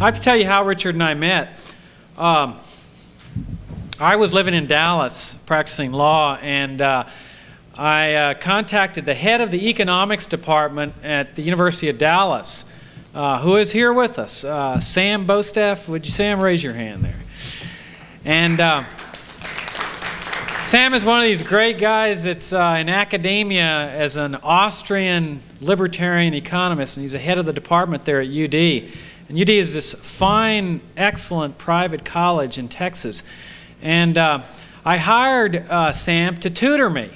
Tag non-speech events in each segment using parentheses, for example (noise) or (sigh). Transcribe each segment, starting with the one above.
I have to tell you how Richard and I met. Um, I was living in Dallas practicing law, and uh, I uh, contacted the head of the economics department at the University of Dallas, uh, who is here with us. Uh, Sam Bostaph, would you, Sam, raise your hand there? And uh, Sam is one of these great guys that's uh, in academia as an Austrian libertarian economist, and he's the head of the department there at UD. And UD is this fine, excellent private college in Texas. And uh, I hired uh, Sam to tutor me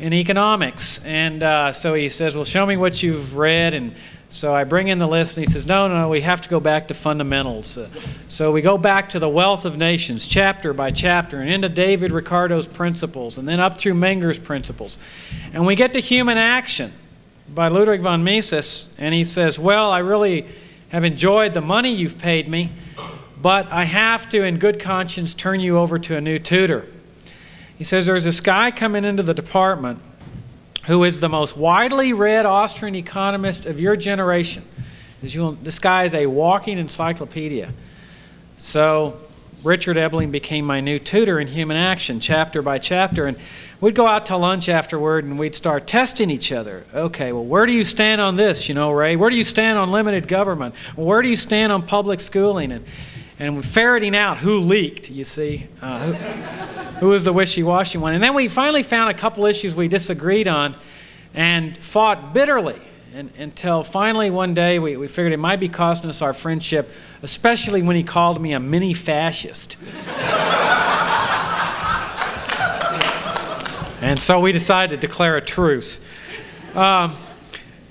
in economics. And uh, so he says, Well, show me what you've read. And so I bring in the list, and he says, No, no, we have to go back to fundamentals. Uh, so we go back to the Wealth of Nations, chapter by chapter, and into David Ricardo's principles, and then up through Menger's principles. And we get to human action by Ludwig von Mises, and he says, Well, I really have enjoyed the money you've paid me, but I have to, in good conscience, turn you over to a new tutor. He says, There's this guy coming into the department who is the most widely read Austrian economist of your generation. This guy is a walking encyclopedia. So Richard Ebeling became my new tutor in human action, chapter by chapter. And we'd go out to lunch afterward and we'd start testing each other. Okay, well, where do you stand on this, you know, Ray? Where do you stand on limited government? where do you stand on public schooling? And, and ferreting out who leaked, you see, uh, who, who was the wishy-washy one. And then we finally found a couple issues we disagreed on and fought bitterly and, until finally one day we, we figured it might be costing us our friendship, especially when he called me a mini fascist. (laughs) and so we decided to declare a truce. Um,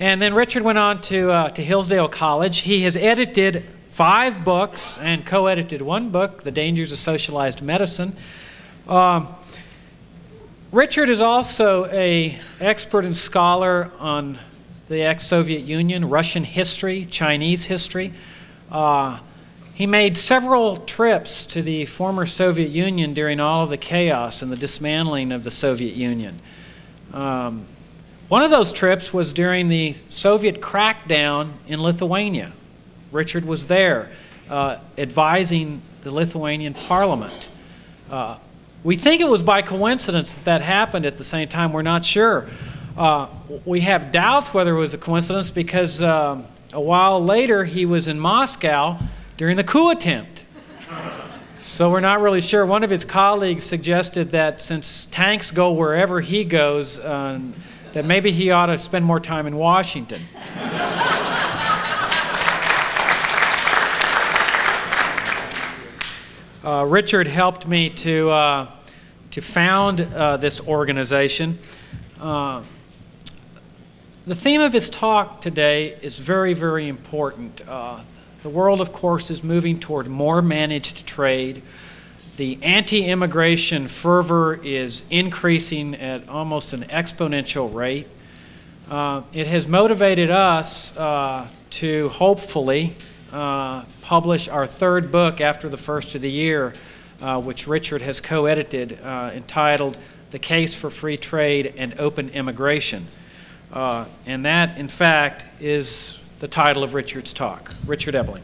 and then Richard went on to, uh, to Hillsdale College. He has edited five books and co edited one book, The Dangers of Socialized Medicine. Um, Richard is also a expert and scholar on the ex-Soviet Union, Russian history, Chinese history. Uh, he made several trips to the former Soviet Union during all of the chaos and the dismantling of the Soviet Union. Um, one of those trips was during the Soviet crackdown in Lithuania. Richard was there uh, advising the Lithuanian parliament. Uh, we think it was by coincidence that that happened at the same time. We're not sure. Uh, we have doubts whether it was a coincidence because uh, a while later he was in Moscow during the coup attempt. So we're not really sure. One of his colleagues suggested that since tanks go wherever he goes, uh, that maybe he ought to spend more time in Washington. Uh, Richard helped me to, uh, to found uh, this organization. Uh, the theme of his talk today is very, very important. Uh, the world, of course, is moving toward more managed trade. The anti immigration fervor is increasing at almost an exponential rate. Uh, it has motivated us to hopefully uh, publish our third book after the first of the year, uh, which Richard has co edited, uh, entitled The Case for Free Trade and Open Immigration. Uh, and that, in fact, is the title of Richard's talk. Richard Ebeling.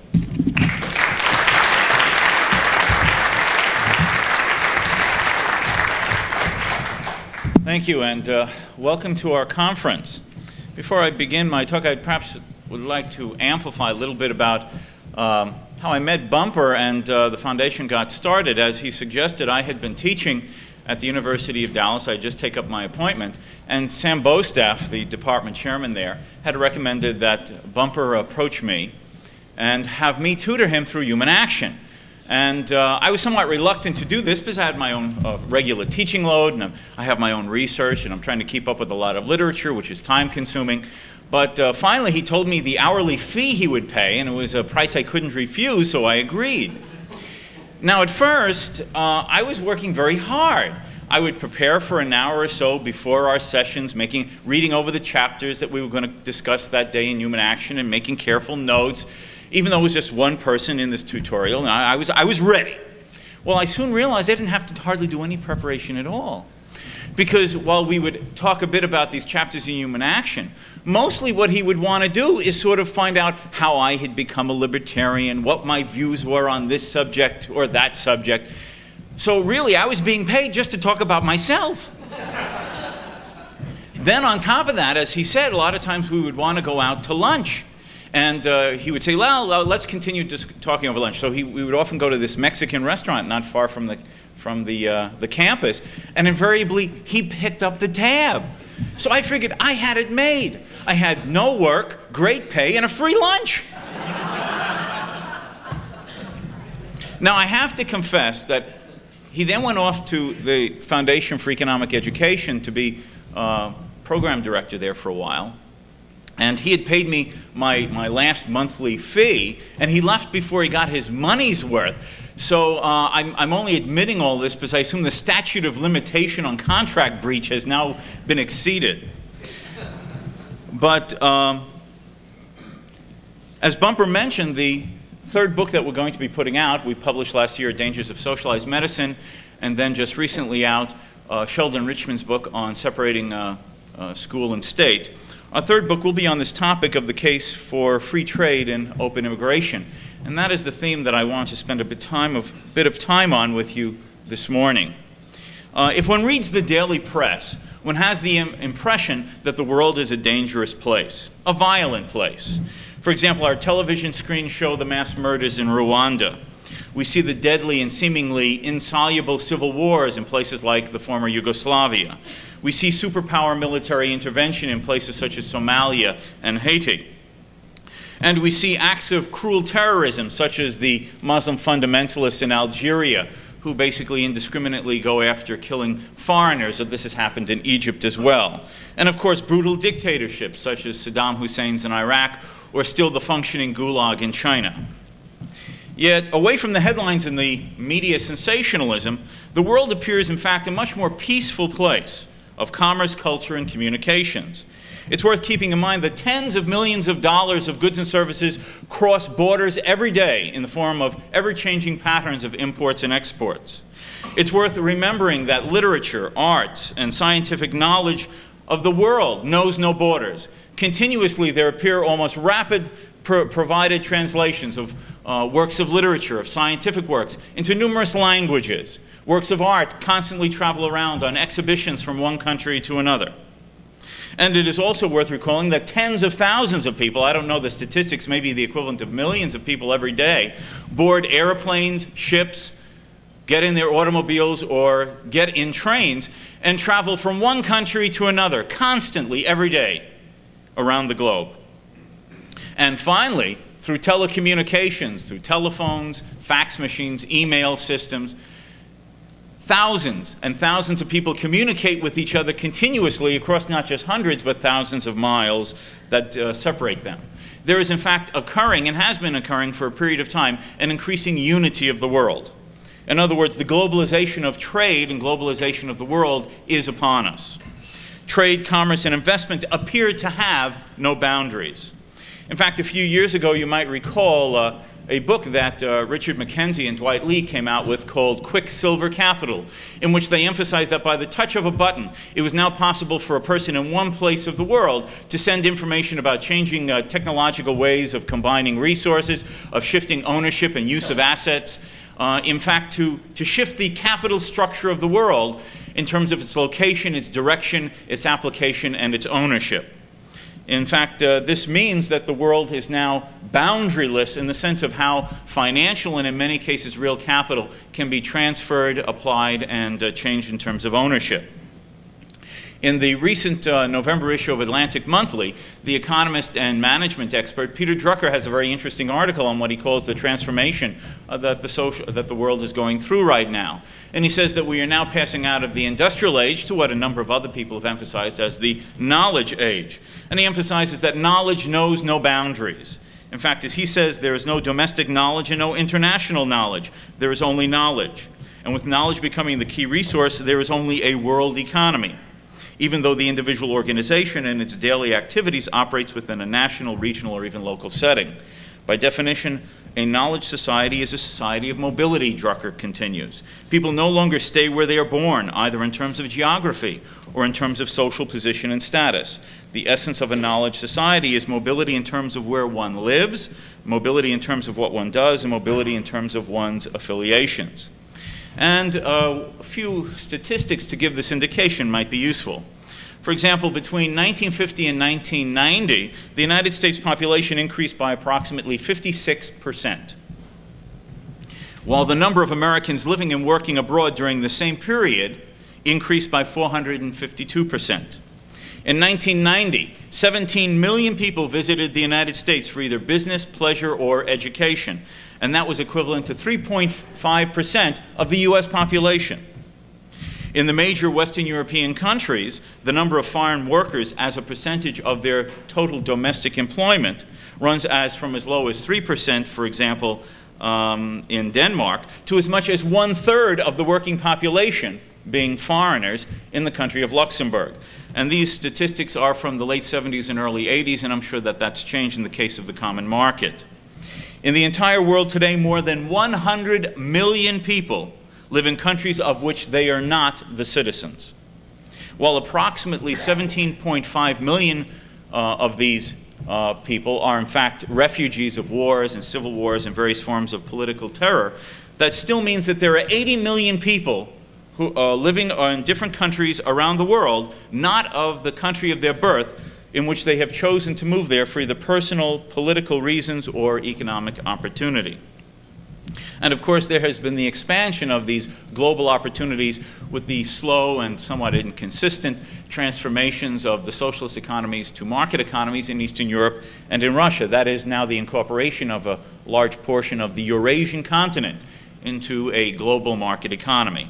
Thank you, and uh, welcome to our conference. Before I begin my talk, I perhaps would like to amplify a little bit about um, how I met Bumper and uh, the foundation got started. As he suggested, I had been teaching at the University of Dallas. I just take up my appointment. And Sam Bostaph, the department chairman there, had recommended that Bumper approach me and have me tutor him through human action. And uh, I was somewhat reluctant to do this because I had my own uh, regular teaching load and I have my own research and I'm trying to keep up with a lot of literature, which is time consuming. But uh, finally, he told me the hourly fee he would pay, and it was a price I couldn't refuse, so I agreed. Now, at first, uh, I was working very hard. I would prepare for an hour or so before our sessions, making, reading over the chapters that we were going to discuss that day in human action and making careful notes, even though it was just one person in this tutorial. And I, I, was, I was ready. Well, I soon realized I didn't have to hardly do any preparation at all Because while we would talk a bit about these chapters in human action, mostly what he would want to do is sort of find out how I had become a libertarian, what my views were on this subject or that subject. So really, I was being paid just to talk about myself. then on top of that, as he said, a lot of times we would want to go out to lunch. And uh, he would say, well, uh, let's continue talking over lunch. So he, we would often go to this Mexican restaurant not far from the, from the, uh, the campus. And invariably, he picked up the tab. So I figured I had it made. I had no work, great pay, and a free lunch. (laughs) now, I have to confess that he then went off to the Foundation for Economic Education to be uh, program director there for a while. And he had paid me my, my last monthly fee, and he left before he got his money's worth. So uh, I'm, I'm only admitting all this because I assume the statute of limitation on contract breach has now been exceeded. But um, as Bumper mentioned, the third book that we're going to be putting out, we published last year, Dangers of Socialized Medicine, and then just recently out, uh, Sheldon Richman's book on separating uh, uh school and state. Our third book will be on this topic of the case for free trade and open immigration. And that is the theme that I want to spend a bit, time of, bit of time on with you this morning. Uh, if one reads the daily press, one has the Im impression that the world is a dangerous place, a violent place. For example, our television screens show the mass murders in Rwanda. We see the deadly and seemingly insoluble civil wars in places like the former Yugoslavia. We see superpower military intervention in places such as Somalia and Haiti. And we see acts of cruel terrorism, such as the Muslim fundamentalists in Algeria, who basically indiscriminately go after killing foreigners. This has happened in Egypt as well. And of course, brutal dictatorships, such as Saddam Hussein's in Iraq, or still the functioning Gulag in China. Yet, away from the headlines and the media sensationalism, the world appears, in fact, a much more peaceful place of commerce, culture, and communications. It's worth keeping in mind that tens of millions of dollars of goods and services cross borders every day in the form of ever changing patterns of imports and exports. It's worth remembering that literature, arts, and scientific knowledge of the world knows no borders. Continuously, there appear almost rapid pro provided translations of uh, works of literature, of scientific works, into numerous languages. Works of art constantly travel around on exhibitions from one country to another. And it is also worth recalling that tens of thousands of people, I don't know the statistics, maybe the equivalent of millions of people every day, board airplanes, ships, get in their automobiles or get in trains and travel from one country to another constantly every day around the globe. And finally, through telecommunications, through telephones, fax machines, email systems, thousands and thousands of people communicate with each other continuously across not just hundreds but thousands of miles that uh, separate them. There is in fact occurring and has been occurring for a period of time an increasing unity of the world. In other words, the globalization of trade and globalization of the world is upon us. Trade, commerce, and investment appear to have no boundaries. In fact, a few years ago, you might recall uh, a book that uh, Richard McKenzie and Dwight Lee came out with called Quicksilver Capital, in which they emphasized that by the touch of a button, it was now possible for a person in one place of the world to send information about changing uh, technological ways of combining resources, of shifting ownership and use of assets, uh, in fact, to, to shift the capital structure of the world in terms of its location, its direction, its application, and its ownership. In fact, uh, this means that the world is now boundaryless in the sense of how financial and in many cases real capital can be transferred, applied, and uh, changed in terms of ownership. In the recent uh, November issue of Atlantic Monthly, the economist and management expert Peter Drucker has a very interesting article on what he calls the transformation uh, that, the social, that the world is going through right now. And he says that we are now passing out of the industrial age to what a number of other people have emphasized as the knowledge age. And he emphasizes that knowledge knows no boundaries. In fact, as he says, there is no domestic knowledge and no international knowledge. There is only knowledge. And with knowledge becoming the key resource, there is only a world economy even though the individual organization and its daily activities operates within a national, regional, or even local setting. By definition, a knowledge society is a society of mobility, Drucker continues. People no longer stay where they are born, either in terms of geography or in terms of social position and status. The essence of a knowledge society is mobility in terms of where one lives, mobility in terms of what one does, and mobility in terms of one's affiliations. And uh, a few statistics to give this indication might be useful. For example, between 1950 and 1990, the United States population increased by approximately 56%, while the number of Americans living and working abroad during the same period increased by 452%. In 1990, 17 million people visited the United States for either business, pleasure, or education, and that was equivalent to 3.5% of the U.S. population. In the major Western European countries, the number of foreign workers as a percentage of their total domestic employment runs as from as low as 3%, for example, um, in Denmark, to as much as one third of the working population being foreigners in the country of Luxembourg. And these statistics are from the late 70s and early 80s, and I'm sure that that's changed in the case of the common market. In the entire world today, more than 100 million people live in countries of which they are not the citizens. While approximately 17.5 million uh, of these uh, people are in fact refugees of wars and civil wars and various forms of political terror, that still means that there are 80 million people who are living in different countries around the world, not of the country of their birth, in which they have chosen to move there for either personal, political reasons or economic opportunity. And of course, there has been the expansion of these global opportunities with the slow and somewhat inconsistent transformations of the socialist economies to market economies in Eastern Europe and in Russia. That is now the incorporation of a large portion of the Eurasian continent into a global market economy.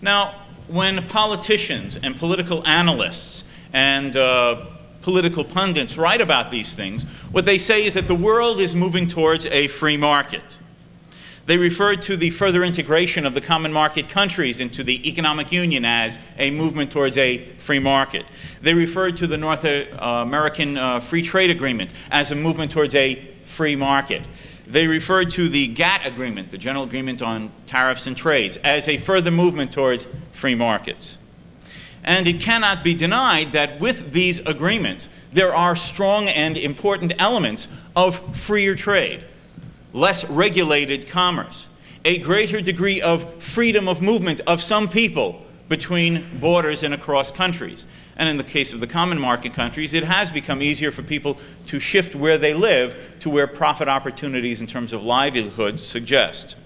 Now, when politicians and political analysts and uh, political pundits write about these things, what they say is that the world is moving towards a free market. They referred to the further integration of the common market countries into the economic union as a movement towards a free market. They referred to the North uh, American uh, Free Trade Agreement as a movement towards a free market. They referred to the GATT agreement, the General Agreement on Tariffs and Trades, as a further movement towards free markets. And it cannot be denied that with these agreements, there are strong and important elements of freer trade less regulated commerce, a greater degree of freedom of movement of some people between borders and across countries. And in the case of the common market countries, it has become easier for people to shift where they live to where profit opportunities in terms of livelihood suggest.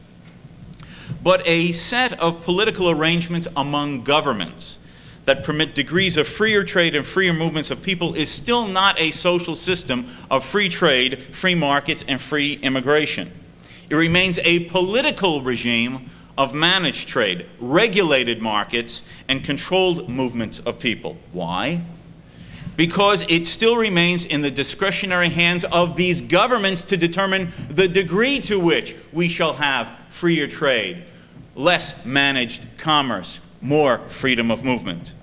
But a set of political arrangements among governments that permit degrees of freer trade and freer movements of people is still not a social system of free trade, free markets, and free immigration. It remains a political regime of managed trade, regulated markets, and controlled movements of people. Why? Because it still remains in the discretionary hands of these governments to determine the degree to which we shall have freer trade, less managed commerce, more freedom of movement.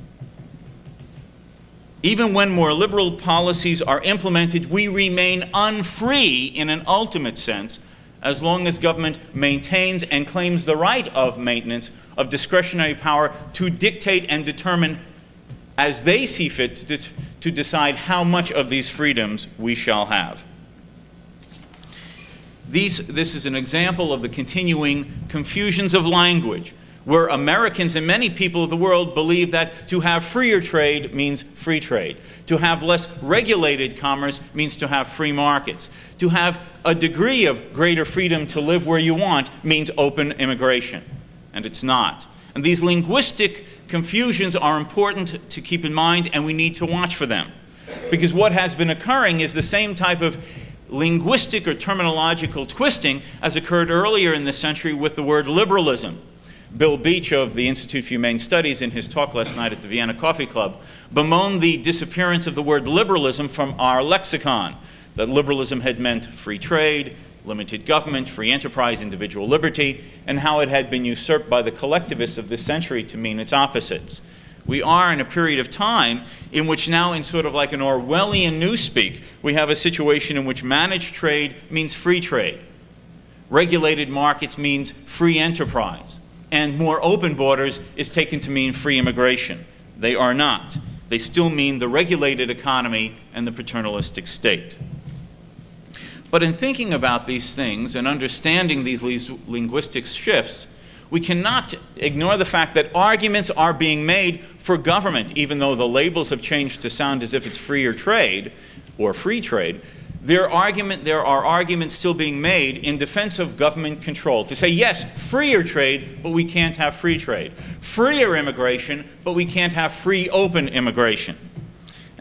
Even when more liberal policies are implemented, we remain unfree in an ultimate sense as long as government maintains and claims the right of maintenance of discretionary power to dictate and determine as they see fit to, to decide how much of these freedoms we shall have. These, this is an example of the continuing confusions of language where Americans and many people of the world believe that to have freer trade means free trade. To have less regulated commerce means to have free markets. To have a degree of greater freedom to live where you want means open immigration. And it's not. And these linguistic confusions are important to keep in mind, and we need to watch for them. Because what has been occurring is the same type of linguistic or terminological twisting as occurred earlier in the century with the word liberalism Bill Beach of the Institute for Humane Studies, in his talk last night at the Vienna Coffee Club, bemoaned the disappearance of the word liberalism from our lexicon. That liberalism had meant free trade, limited government, free enterprise, individual liberty, and how it had been usurped by the collectivists of this century to mean its opposites. We are in a period of time in which now, in sort of like an Orwellian newspeak, we have a situation in which managed trade means free trade regulated markets means free enterprise, and more open borders is taken to mean free immigration. They are not. They still mean the regulated economy and the paternalistic state. But in thinking about these things and understanding these linguistic shifts, we cannot ignore the fact that arguments are being made for government, even though the labels have changed to sound as if it's freer trade or free trade. There, argument, there are arguments still being made in defense of government control to say, yes, freer trade, but we can't have free trade. Freer immigration, but we can't have free open immigration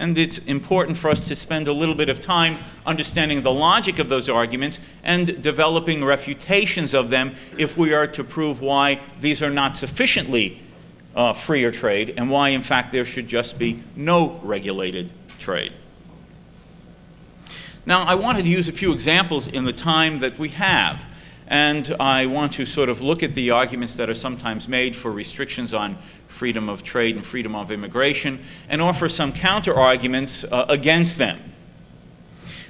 and it's important for us to spend a little bit of time understanding the logic of those arguments and developing refutations of them if we are to prove why these are not sufficiently uh, freer trade and why, in fact, there should just be no regulated trade. Now, I wanted to use a few examples in the time that we have. And I want to sort of look at the arguments that are sometimes made for restrictions on freedom of trade and freedom of immigration, and offer some counter arguments uh, against them.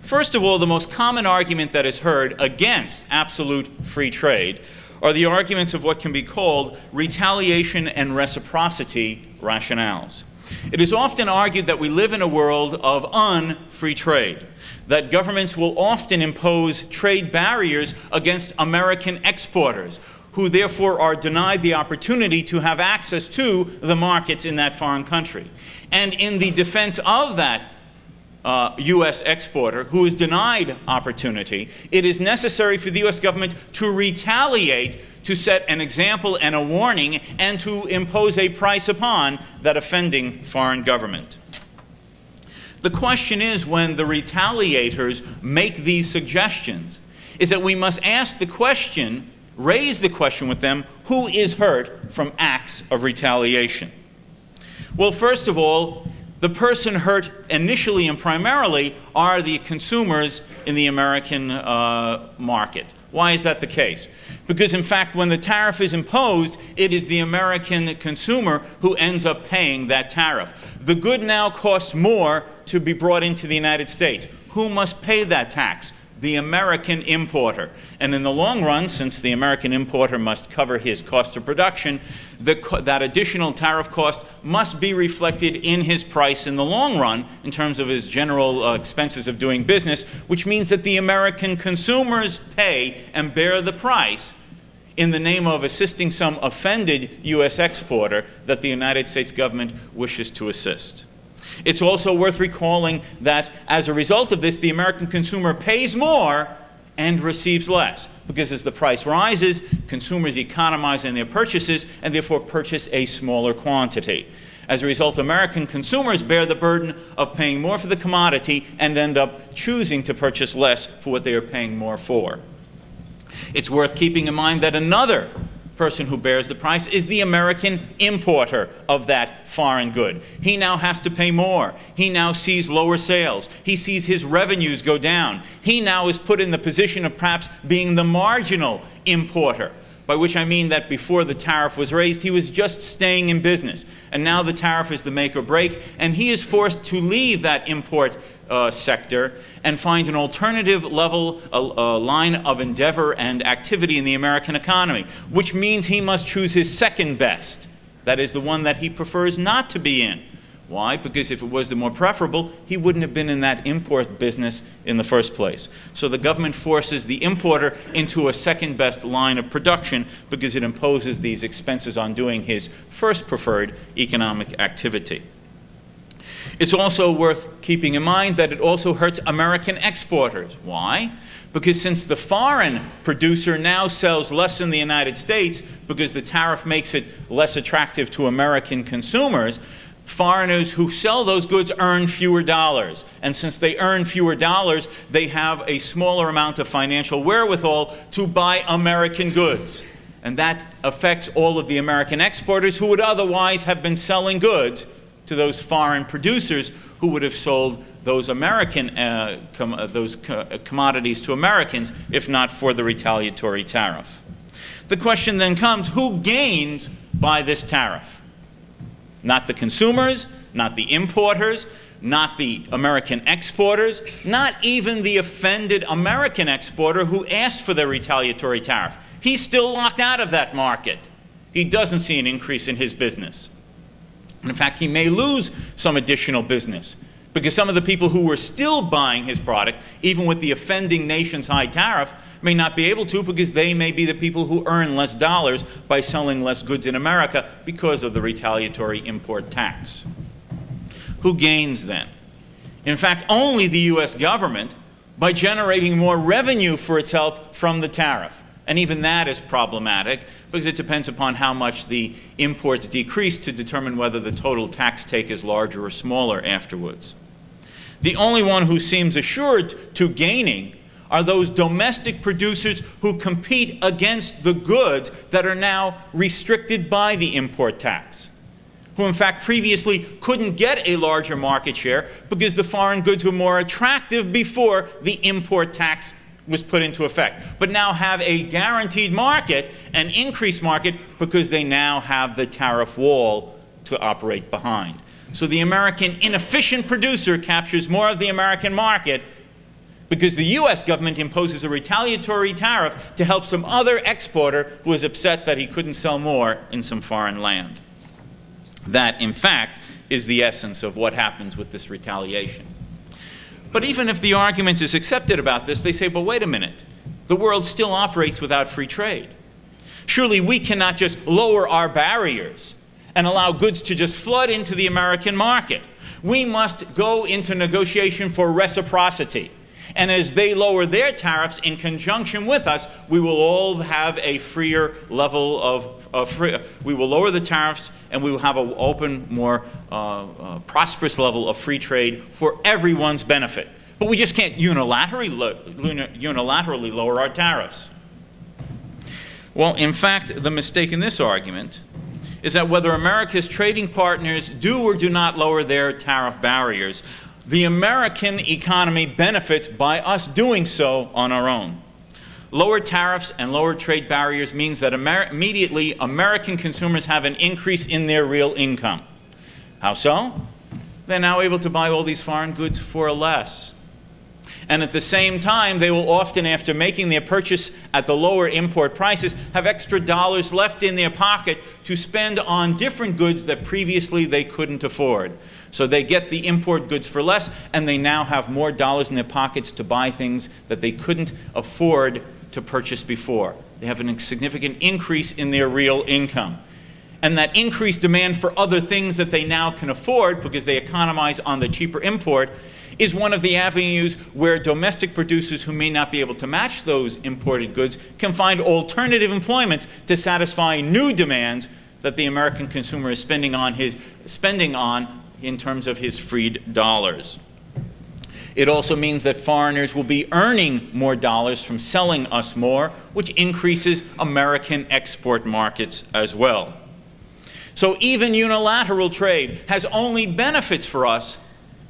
First of all, the most common argument that is heard against absolute free trade are the arguments of what can be called retaliation and reciprocity rationales. It is often argued that we live in a world of unfree trade, that governments will often impose trade barriers against American exporters who therefore are denied the opportunity to have access to the markets in that foreign country. And in the defense of that uh, U.S. exporter who is denied opportunity, it is necessary for the U.S. government to retaliate to set an example and a warning and to impose a price upon that offending foreign government. The question is when the retaliators make these suggestions, is that we must ask the question raise the question with them who is hurt from acts of retaliation? Well, first of all, the person hurt initially and primarily are the consumers in the American uh, market. Why is that the case? Because, in fact, when the tariff is imposed, it is the American consumer who ends up paying that tariff. The good now costs more to be brought into the United States. Who must pay that tax? the American importer. And in the long run, since the American importer must cover his cost of production, the, that additional tariff cost must be reflected in his price in the long run in terms of his general uh, expenses of doing business, which means that the American consumers pay and bear the price in the name of assisting some offended U.S. exporter that the United States government wishes to assist. It's also worth recalling that as a result of this, the American consumer pays more and receives less. Because as the price rises, consumers economize in their purchases and therefore purchase a smaller quantity. As a result, American consumers bear the burden of paying more for the commodity and end up choosing to purchase less for what they are paying more for. It's worth keeping in mind that another person who bears the price is the American importer of that foreign good. He now has to pay more. He now sees lower sales. He sees his revenues go down. He now is put in the position of perhaps being the marginal importer by which I mean that before the tariff was raised, he was just staying in business. And now the tariff is the make or break, and he is forced to leave that import uh, sector and find an alternative level, a, a line of endeavor and activity in the American economy, which means he must choose his second best. That is the one that he prefers not to be in. Why? Because if it was the more preferable, he wouldn't have been in that import business in the first place. So the government forces the importer into a second best line of production because it imposes these expenses on doing his first preferred economic activity. It's also worth keeping in mind that it also hurts American exporters. Why? Because since the foreign producer now sells less in the United States because the tariff makes it less attractive to American consumers, foreigners who sell those goods earn fewer dollars. And since they earn fewer dollars, they have a smaller amount of financial wherewithal to buy American goods. And that affects all of the American exporters who would otherwise have been selling goods to those foreign producers who would have sold those American uh, com uh, those co uh, commodities to Americans if not for the retaliatory tariff. The question then comes, who gains by this tariff? Not the consumers, not the importers, not the American exporters, not even the offended American exporter who asked for the retaliatory tariff. He's still locked out of that market. He doesn't see an increase in his business. In fact, he may lose some additional business because some of the people who were still buying his product, even with the offending nation's high tariff, may not be able to because they may be the people who earn less dollars by selling less goods in America because of the retaliatory import tax. Who gains then? In fact, only the US government by generating more revenue for itself from the tariff. And even that is problematic because it depends upon how much the imports decrease to determine whether the total tax take is larger or smaller afterwards. The only one who seems assured to gaining are those domestic producers who compete against the goods that are now restricted by the import tax, who in fact previously couldn't get a larger market share because the foreign goods were more attractive before the import tax was put into effect, but now have a guaranteed market, an increased market, because they now have the tariff wall to operate behind. So the American inefficient producer captures more of the American market because the US government imposes a retaliatory tariff to help some other exporter who was upset that he couldn't sell more in some foreign land. That, in fact, is the essence of what happens with this retaliation. But even if the argument is accepted about this, they say, but wait a minute, the world still operates without free trade. Surely we cannot just lower our barriers and allow goods to just flood into the American market. We must go into negotiation for reciprocity. And as they lower their tariffs in conjunction with us, we will all have a freer level of, of free, we will lower the tariffs and we will have an open, more uh, uh, prosperous level of free trade for everyone's benefit. But we just can't unilaterally, unilaterally lower our tariffs. Well, in fact, the mistake in this argument is that whether America's trading partners do or do not lower their tariff barriers, the American economy benefits by us doing so on our own. Lower tariffs and lower trade barriers means that Amer immediately American consumers have an increase in their real income. How so? They're now able to buy all these foreign goods for less. And at the same time, they will often, after making their purchase at the lower import prices, have extra dollars left in their pocket to spend on different goods that previously they couldn't afford. So they get the import goods for less, and they now have more dollars in their pockets to buy things that they couldn't afford to purchase before. They have a significant increase in their real income. And that increased demand for other things that they now can afford because they economize on the cheaper import is one of the avenues where domestic producers who may not be able to match those imported goods can find alternative employments to satisfy new demands that the American consumer is spending on, his, spending on in terms of his freed dollars. It also means that foreigners will be earning more dollars from selling us more, which increases American export markets as well. So even unilateral trade has only benefits for us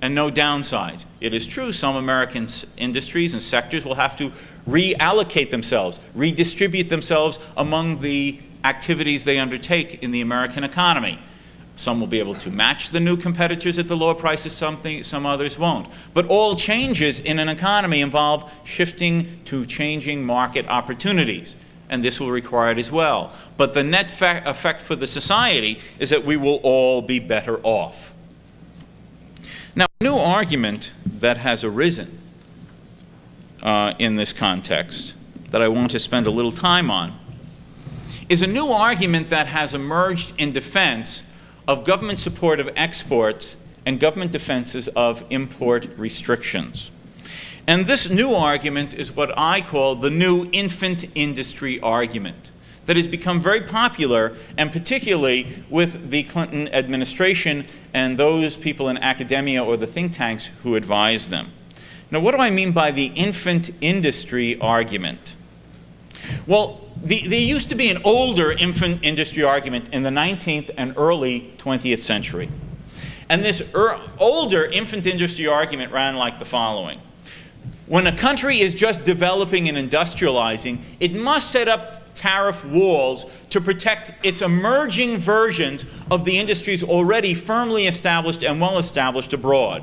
and no downsides. It is true some American industries and sectors will have to reallocate themselves, redistribute themselves among the activities they undertake in the American economy. Some will be able to match the new competitors at the lower prices, something, some others won't. But all changes in an economy involve shifting to changing market opportunities. And this will require it as well. But the net effect for the society is that we will all be better off. Now, a new argument that has arisen uh, in this context that I want to spend a little time on is a new argument that has emerged in defense of government support of exports and government defenses of import restrictions. And this new argument is what I call the new infant industry argument that has become very popular, and particularly with the Clinton administration and those people in academia or the think tanks who advise them. Now, what do I mean by the infant industry argument? Well, the, there used to be an older infant industry argument in the 19th and early 20th century. And this er, older infant industry argument ran like the following when a country is just developing and industrializing, it must set up tariff walls to protect its emerging versions of the industries already firmly established and well established abroad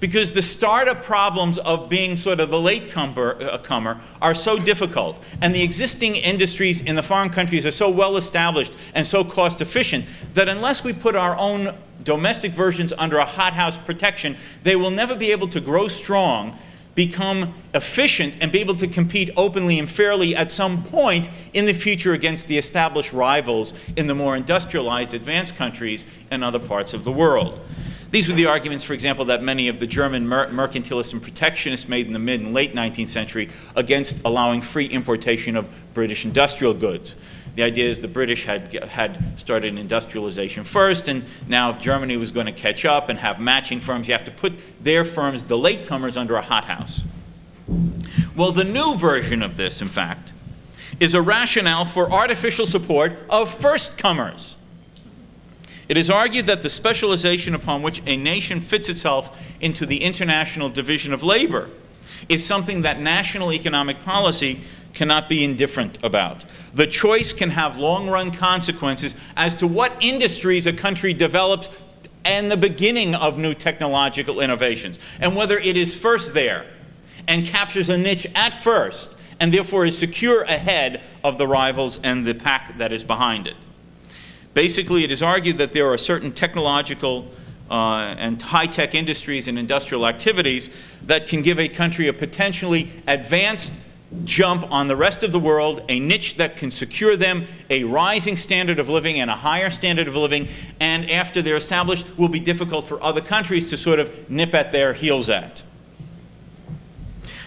because the startup problems of being sort of the late comer, uh, comer, are so difficult, and the existing industries in the foreign countries are so well established and so cost efficient that unless we put our own domestic versions under a hothouse protection, they will never be able to grow strong become efficient and be able to compete openly and fairly at some point in the future against the established rivals in the more industrialized advanced countries and other parts of the world. These were the arguments, for example, that many of the German mer mercantilists and protectionists made in the mid and late 19th century against allowing free importation of British industrial goods. The idea is the British had, had started industrialization first, and now if Germany was going to catch up and have matching firms, you have to put their firms, the latecomers, under a hothouse. Well, the new version of this, in fact, is a rationale for artificial support of firstcomers. It is argued that the specialization upon which a nation fits itself into the international division of labor is something that national economic policy cannot be indifferent about. The choice can have long run consequences as to what industries a country develops and the beginning of new technological innovations, and whether it is first there and captures a niche at first, and therefore is secure ahead of the rivals and the pack that is behind it. Basically, it is argued that there are certain technological uh, and high-tech industries and industrial activities that can give a country a potentially advanced jump on the rest of the world, a niche that can secure them a rising standard of living and a higher standard of living, and after they're established, will be difficult for other countries to sort of nip at their heels at.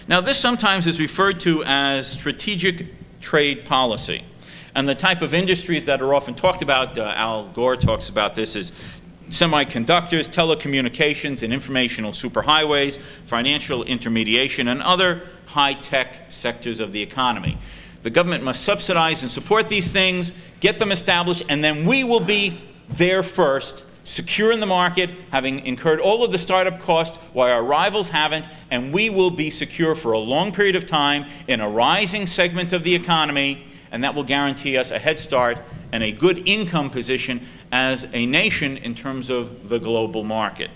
Now, this sometimes is referred to as strategic trade policy. And the type of industries that are often talked about, uh, Al Gore talks about this, is semiconductors, telecommunications and informational superhighways, financial intermediation, and other high-tech sectors of the economy. The government must subsidize and support these things, get them established, and then we will be there first, secure in the market, having incurred all of the startup costs while our rivals haven't, and we will be secure for a long period of time in a rising segment of the economy and that will guarantee us a head start and a good income position as a nation in terms of the global market.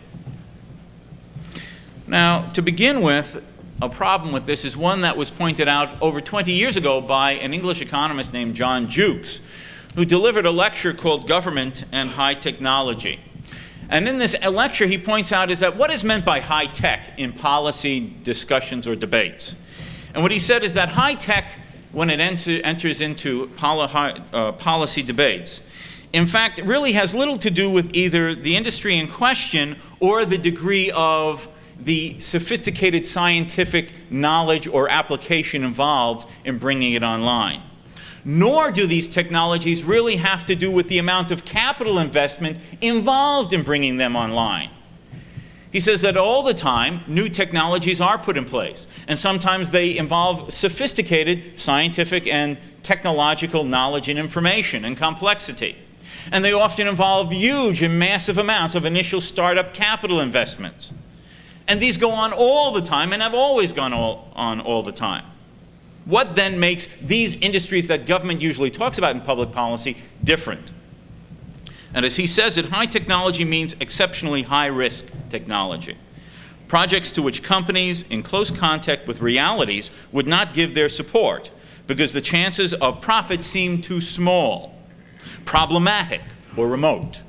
Now, to begin with, a problem with this is one that was pointed out over 20 years ago by an English economist named John Jewkes, who delivered a lecture called Government and High Technology. And in this lecture, he points out is that what is meant by high tech in policy discussions or debates? And what he said is that high tech when it enter, enters into uh, policy debates. In fact, it really has little to do with either the industry in question or the degree of the sophisticated scientific knowledge or application involved in bringing it online. Nor do these technologies really have to do with the amount of capital investment involved in bringing them online. He says that all the time, new technologies are put in place, and sometimes they involve sophisticated scientific and technological knowledge and information and complexity. And they often involve huge and massive amounts of initial startup capital investments. And these go on all the time and have always gone all, on all the time. What then makes these industries that government usually talks about in public policy different? And as he says it, high technology means exceptionally high risk technology. Projects to which companies in close contact with realities would not give their support because the chances of profit seem too small, problematic, or remote.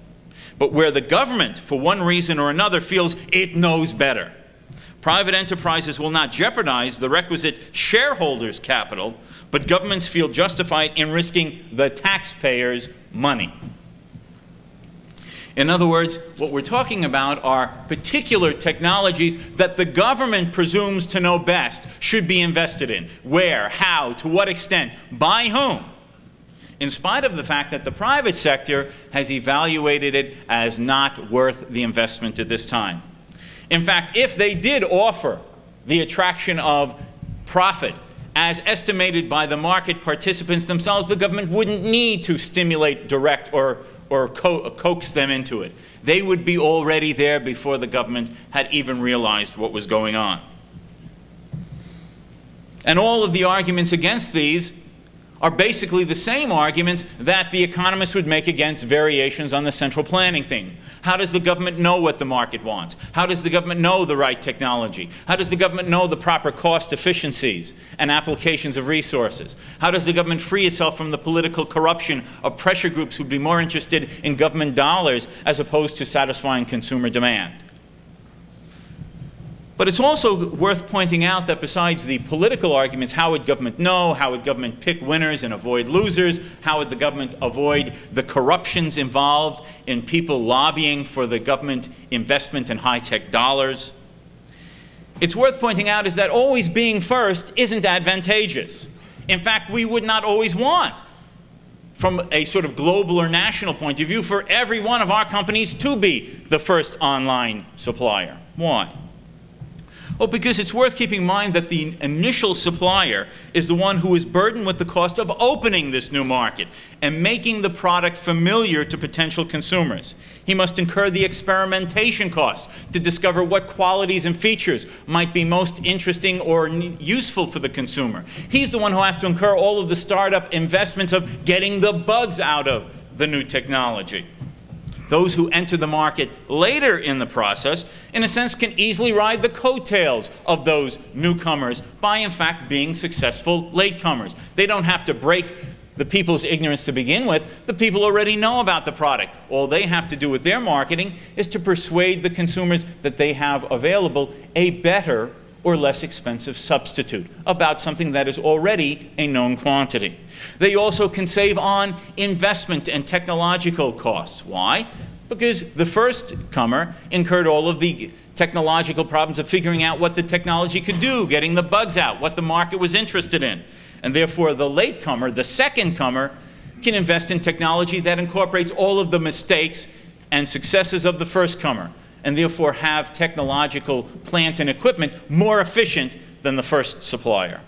But where the government, for one reason or another, feels it knows better. Private enterprises will not jeopardize the requisite shareholders' capital, but governments feel justified in risking the taxpayers' money. In other words, what we're talking about are particular technologies that the government presumes to know best should be invested in. Where, how, to what extent, by whom? In spite of the fact that the private sector has evaluated it as not worth the investment at this time. In fact, if they did offer the attraction of profit as estimated by the market participants themselves, the government wouldn't need to stimulate direct or or co uh, coax them into it. They would be already there before the government had even realized what was going on. And all of the arguments against these are basically the same arguments that the economists would make against variations on the central planning thing. How does the government know what the market wants? How does the government know the right technology? How does the government know the proper cost efficiencies and applications of resources? How does the government free itself from the political corruption of pressure groups who would be more interested in government dollars as opposed to satisfying consumer demand? But it's also worth pointing out that besides the political arguments, how would government know? How would government pick winners and avoid losers? How would the government avoid the corruptions involved in people lobbying for the government investment in high-tech dollars? It's worth pointing out is that always being first isn't advantageous. In fact, we would not always want from a sort of global or national point of view for every one of our companies to be the first online supplier. Why? Well, because it's worth keeping in mind that the initial supplier is the one who is burdened with the cost of opening this new market and making the product familiar to potential consumers. He must incur the experimentation costs to discover what qualities and features might be most interesting or useful for the consumer. He's the one who has to incur all of the startup investments of getting the bugs out of the new technology those who enter the market later in the process, in a sense, can easily ride the coattails of those newcomers by, in fact, being successful latecomers. They don't have to break the people's ignorance to begin with. The people already know about the product. All they have to do with their marketing is to persuade the consumers that they have available a better or less expensive substitute about something that is already a known quantity. They also can save on investment and technological costs. Why? Because the first comer incurred all of the technological problems of figuring out what the technology could do, getting the bugs out, what the market was interested in. And therefore, the late comer, the second comer, can invest in technology that incorporates all of the mistakes and successes of the first comer and therefore have technological plant and equipment more efficient than the first supplier.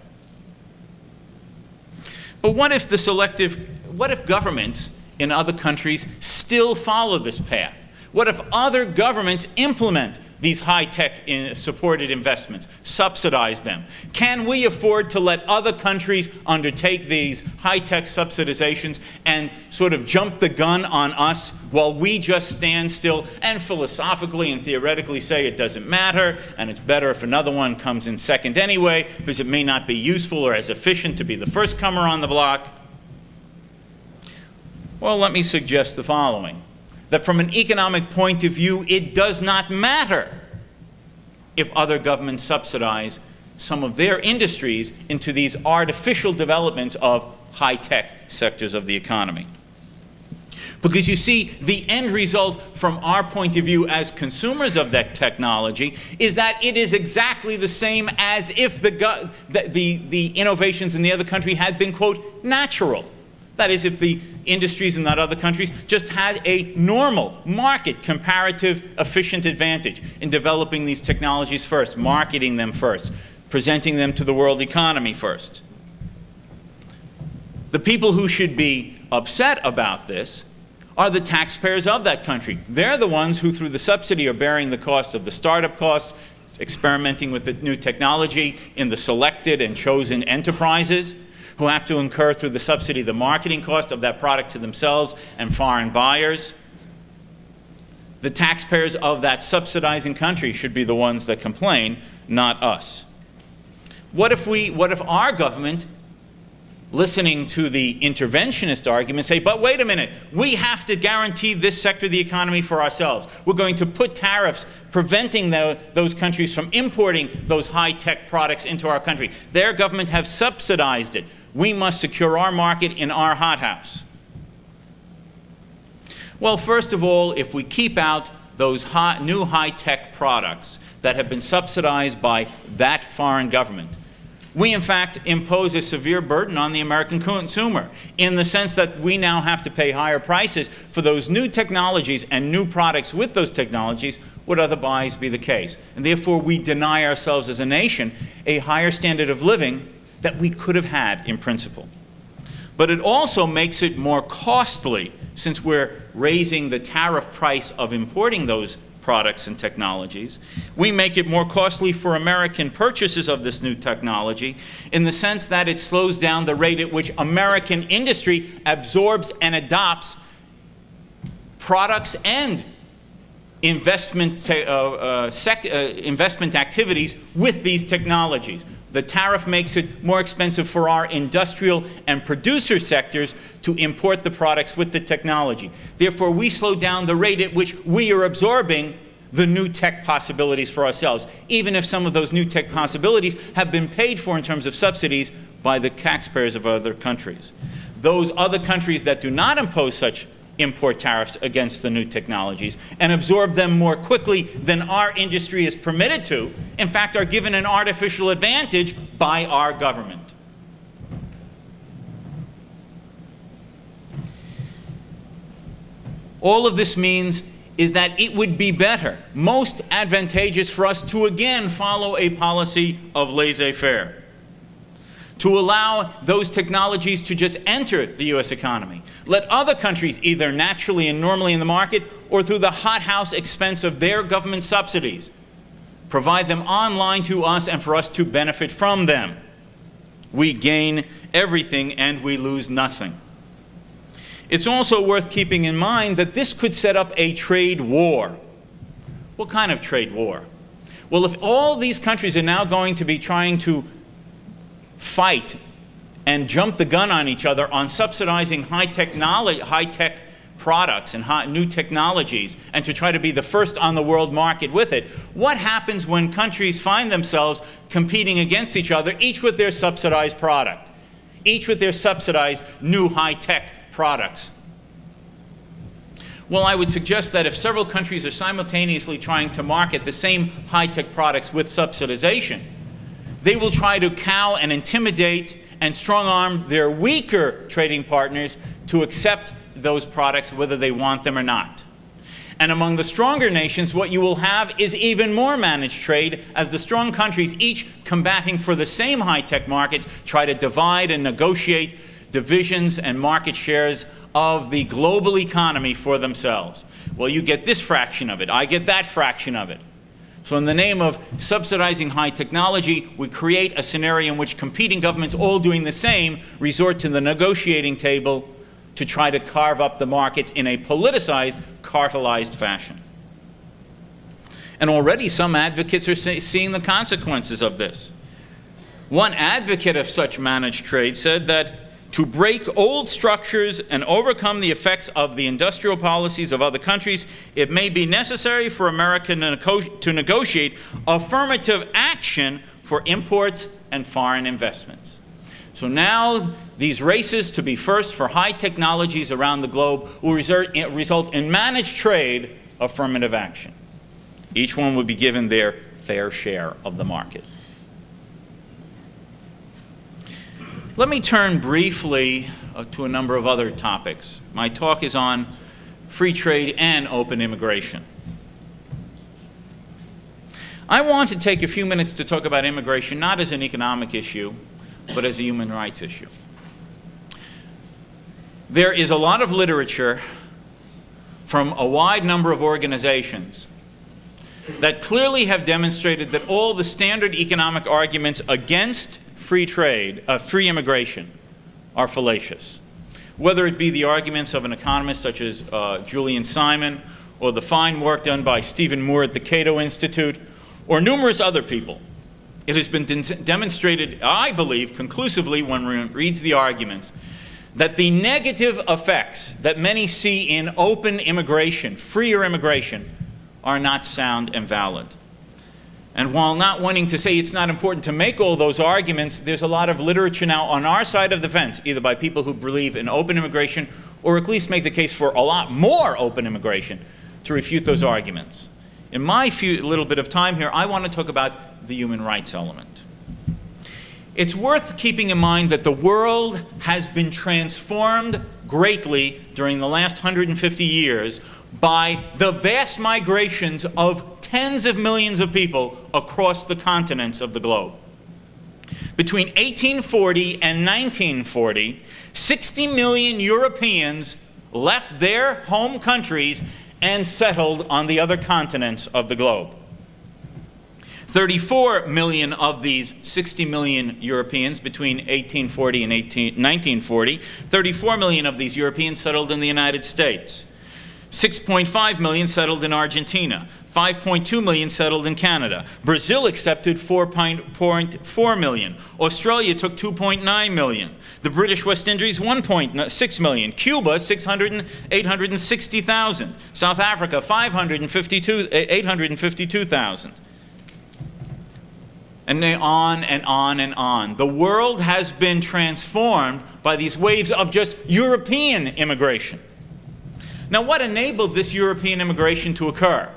But what if the selective, what if governments in other countries still follow this path? What if other governments implement these high-tech in supported investments, subsidize them? Can we afford to let other countries undertake these high-tech subsidizations and sort of jump the gun on us while we just stand still and philosophically and theoretically say it doesn't matter and it's better if another one comes in second anyway because it may not be useful or as efficient to be the first comer on the block? Well, let me suggest the following that from an economic point of view, it does not matter if other governments subsidize some of their industries into these artificial development of high-tech sectors of the economy. Because you see, the end result from our point of view as consumers of that technology is that it is exactly the same as if the, the, the, innovations in the other country had been, quote, natural. That is, if the industries in that other countries just had a normal market comparative efficient advantage in developing these technologies first, marketing them first, presenting them to the world economy first. The people who should be upset about this are the taxpayers of that country. They're the ones who, through the subsidy, are bearing the costs of the startup costs, experimenting with the new technology in the selected and chosen enterprises who have to incur through the subsidy the marketing cost of that product to themselves and foreign buyers. The taxpayers of that subsidizing country should be the ones that complain, not us. What if, we, what if our government, listening to the interventionist argument, say, but wait a minute, we have to guarantee this sector of the economy for ourselves. We're going to put tariffs preventing the, those countries from importing those high-tech products into our country. Their government have subsidized it we must secure our market in our hothouse. Well, first of all, if we keep out those hot, new high-tech products that have been subsidized by that foreign government, we in fact impose a severe burden on the American consumer in the sense that we now have to pay higher prices for those new technologies and new products with those technologies would otherwise be the case. And therefore we deny ourselves as a nation a higher standard of living that we could have had in principle. But it also makes it more costly since we're raising the tariff price of importing those products and technologies. We make it more costly for American purchases of this new technology in the sense that it slows down the rate at which American industry absorbs and adopts products and investment, uh, uh, uh, investment activities with these technologies. The tariff makes it more expensive for our industrial and producer sectors to import the products with the technology. Therefore, we slow down the rate at which we are absorbing the new tech possibilities for ourselves, even if some of those new tech possibilities have been paid for in terms of subsidies by the taxpayers of other countries. Those other countries that do not impose such import tariffs against the new technologies and absorb them more quickly than our industry is permitted to, in fact, are given an artificial advantage by our government. All of this means is that it would be better, most advantageous for us to again follow a policy of laissez-faire to allow those technologies to just enter the U.S. economy. Let other countries, either naturally and normally in the market or through the hothouse expense of their government subsidies, provide them online to us and for us to benefit from them. We gain everything and we lose nothing. It's also worth keeping in mind that this could set up a trade war. What kind of trade war? Well, if all these countries are now going to be trying to fight and jump the gun on each other on subsidizing high, technology, high tech products and high, new technologies and to try to be the first on the world market with it. What happens when countries find themselves competing against each other, each with their subsidized product, each with their subsidized new high tech products? Well, I would suggest that if several countries are simultaneously trying to market the same high tech products with subsidization, they will try to cow and intimidate and strong arm their weaker trading partners to accept those products whether they want them or not. And among the stronger nations, what you will have is even more managed trade as the strong countries, each combating for the same high tech markets, try to divide and negotiate divisions and market shares of the global economy for themselves. Well, you get this fraction of it, I get that fraction of it. So in the name of subsidizing high technology, we create a scenario in which competing governments, all doing the same, resort to the negotiating table to try to carve up the markets in a politicized, cartelized fashion. And already some advocates are seeing the consequences of this. One advocate of such managed trade said that to break old structures and overcome the effects of the industrial policies of other countries, it may be necessary for America to negotiate affirmative action for imports and foreign investments. So now these races to be first for high technologies around the globe will result in managed trade affirmative action. Each one would be given their fair share of the market. Let me turn briefly uh, to a number of other topics. My talk is on free trade and open immigration. I want to take a few minutes to talk about immigration not as an economic issue, but as a human rights issue. There is a lot of literature from a wide number of organizations that clearly have demonstrated that all the standard economic arguments against free trade, uh, free immigration, are fallacious. Whether it be the arguments of an economist such as uh, Julian Simon, or the fine work done by Stephen Moore at the Cato Institute, or numerous other people, it has been demonstrated, I believe, conclusively when one reads the arguments, that the negative effects that many see in open immigration, freer immigration, are not sound and valid. And while not wanting to say it's not important to make all those arguments, there's a lot of literature now on our side of the fence, either by people who believe in open immigration or at least make the case for a lot more open immigration to refute those arguments. In my few little bit of time here, I want to talk about the human rights element. It's worth keeping in mind that the world has been transformed greatly during the last 150 years by the vast migrations of tens of millions of people across the continents of the globe. Between 1840 and 1940, 60 million Europeans left their home countries and settled on the other continents of the globe. 34 million of these 60 million Europeans between 1840 and 18, 1940, 34 million of these Europeans settled in the United States. 6.5 million settled in Argentina. 5.2 million settled in Canada. Brazil accepted 4.4 million. Australia took 2.9 million. The British West Indies, 1.6 million. Cuba, 600 860,000. South Africa, 552, 852,000 eh, and they on and on and on. The world has been transformed by these waves of just European immigration. Now, what enabled this European immigration to occur?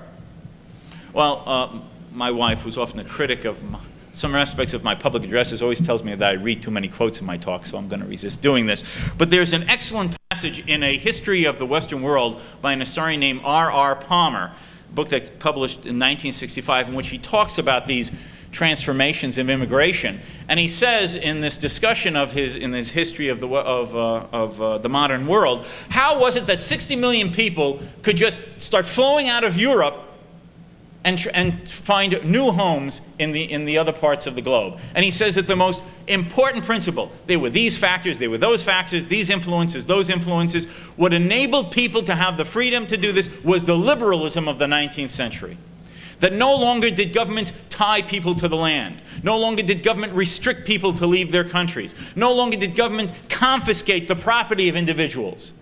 Well, uh, my wife, who's often a critic of my, some aspects of my public addresses, always tells me that I read too many quotes in my talk, so I'm going to resist doing this. But there's an excellent passage in A History of the Western World by an historian named R.R. Palmer, a book that's published in 1965, in which he talks about these transformations of immigration. And he says in this discussion of his, in his history of, the, of, uh, of uh, the modern world, how was it that 60 million people could just start flowing out of Europe and, and find new homes in the, in the other parts of the globe. And he says that the most important principle, they were these factors, they were those factors, these influences, those influences, what enabled people to have the freedom to do this was the liberalism of the 19th century. That no longer did governments tie people to the land. No longer did government restrict people to leave their countries. No longer did government confiscate the property of individuals.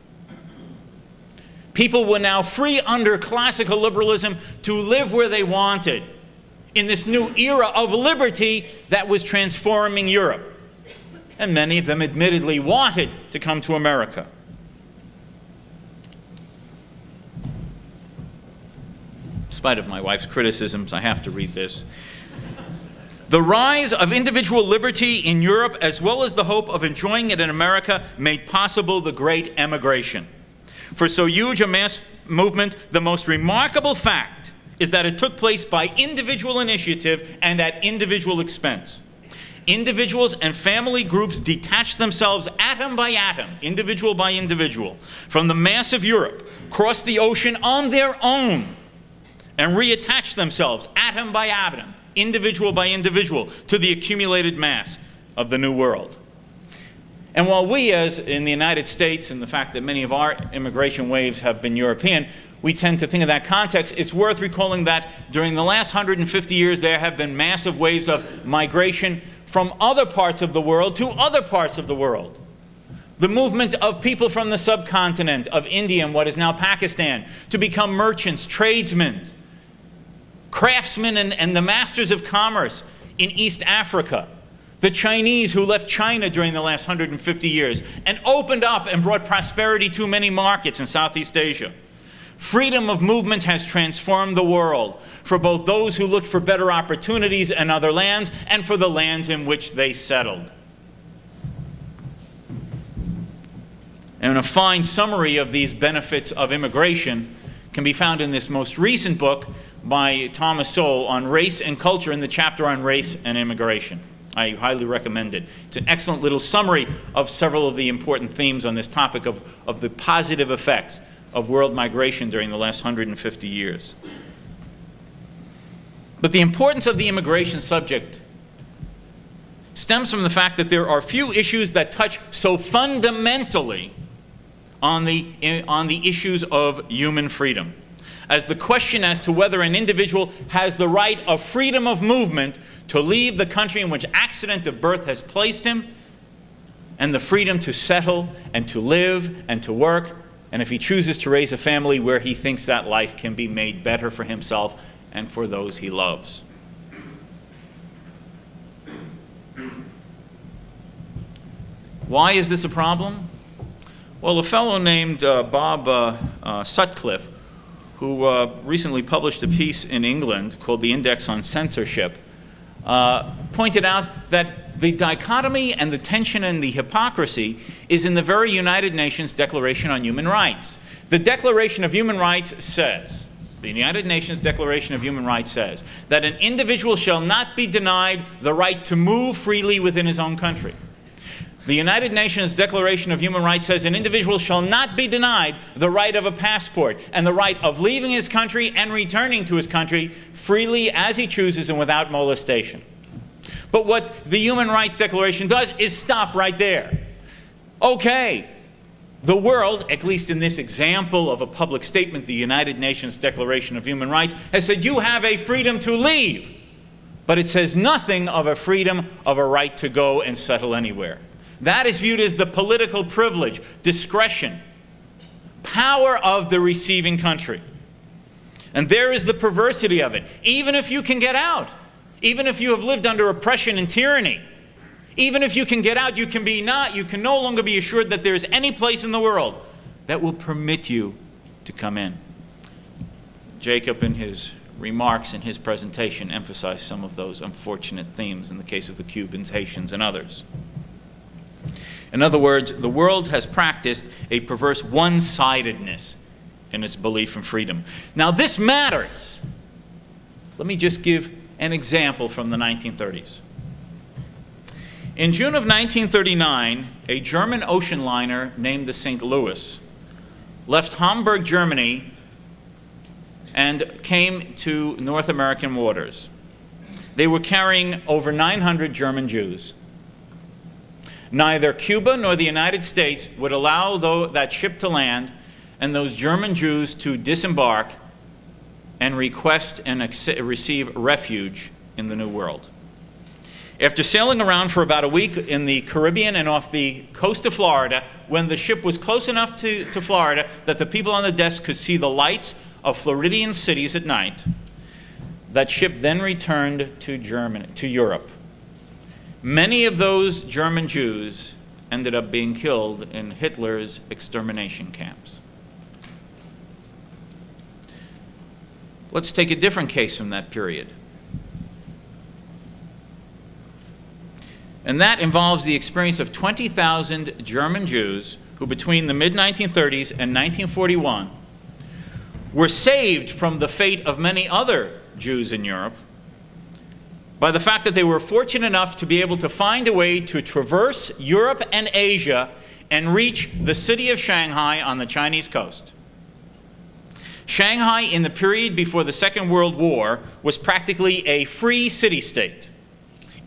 People were now free under classical liberalism to live where they wanted in this new era of liberty that was transforming Europe. And many of them admittedly wanted to come to America. In spite of my wife's criticisms, I have to read this. The rise of individual liberty in Europe, as well as the hope of enjoying it in America, made possible the great emigration. For so huge a mass movement, the most remarkable fact is that it took place by individual initiative and at individual expense. Individuals and family groups detached themselves atom by atom, individual by individual, from the mass of Europe, crossed the ocean on their own and reattached themselves atom by atom, individual by individual, to the accumulated mass of the New World. And while we, as in the United States, and the fact that many of our immigration waves have been European, we tend to think of that context, it's worth recalling that during the last 150 years there have been massive waves of migration from other parts of the world to other parts of the world. The movement of people from the subcontinent of India and what is now Pakistan to become merchants, tradesmen, craftsmen and, and the masters of commerce in East Africa, the Chinese who left China during the last 150 years and opened up and brought prosperity to many markets in Southeast Asia. Freedom of movement has transformed the world for both those who looked for better opportunities in other lands and for the lands in which they settled. And a fine summary of these benefits of immigration can be found in this most recent book by Thomas Sowell on race and culture in the chapter on race and immigration. I highly recommend it. It's an excellent little summary of several of the important themes on this topic of, of the positive effects of world migration during the last 150 years. But the importance of the immigration subject stems from the fact that there are few issues that touch so fundamentally on the, on the issues of human freedom as the question as to whether an individual has the right of freedom of movement to leave the country in which accident of birth has placed him, and the freedom to settle and to live and to work, and if he chooses to raise a family where he thinks that life can be made better for himself and for those he loves. Why is this a problem? Well, a fellow named uh, Bob uh, uh, Sutcliffe who uh, recently published a piece in England called The Index on Censorship, uh, pointed out that the dichotomy and the tension and the hypocrisy is in the very United Nations Declaration on Human Rights. The Declaration of Human Rights says, the United Nations Declaration of Human Rights says, that an individual shall not be denied the right to move freely within his own country. The United Nations Declaration of Human Rights says an individual shall not be denied the right of a passport and the right of leaving his country and returning to his country freely as he chooses and without molestation. But what the Human Rights Declaration does is stop right there. Okay, the world, at least in this example of a public statement, the United Nations Declaration of Human Rights, has said you have a freedom to leave. But it says nothing of a freedom of a right to go and settle anywhere. That is viewed as the political privilege, discretion, power of the receiving country. And there is the perversity of it. Even if you can get out, even if you have lived under oppression and tyranny, even if you can get out, you can be not, you can no longer be assured that there is any place in the world that will permit you to come in. Jacob, in his remarks in his presentation, emphasized some of those unfortunate themes in the case of the Cubans, Haitians, and others. In other words, the world has practiced a perverse one sidedness in its belief in freedom. Now, this matters. Let me just give an example from the 1930s. In June of 1939, a German ocean liner named the St. Louis left Hamburg, Germany, and came to North American waters. They were carrying over 900 German Jews. Neither Cuba nor the United States would allow that ship to land and those German Jews to disembark and request and receive refuge in the New World. After sailing around for about a week in the Caribbean and off the coast of Florida, when the ship was close enough to, to Florida that the people on the deck could see the lights of Floridian cities at night, that ship then returned to Germany, to Europe. Many of those German Jews ended up being killed in Hitler's extermination camps. Let's take a different case from that period. And that involves the experience of 20,000 German Jews who, between the mid 1930s and 1941, were saved from the fate of many other Jews in Europe by the fact that they were fortunate enough to be able to find a way to traverse Europe and Asia and reach the city of Shanghai on the Chinese coast. Shanghai, in the period before the Second World War, was practically a free city state,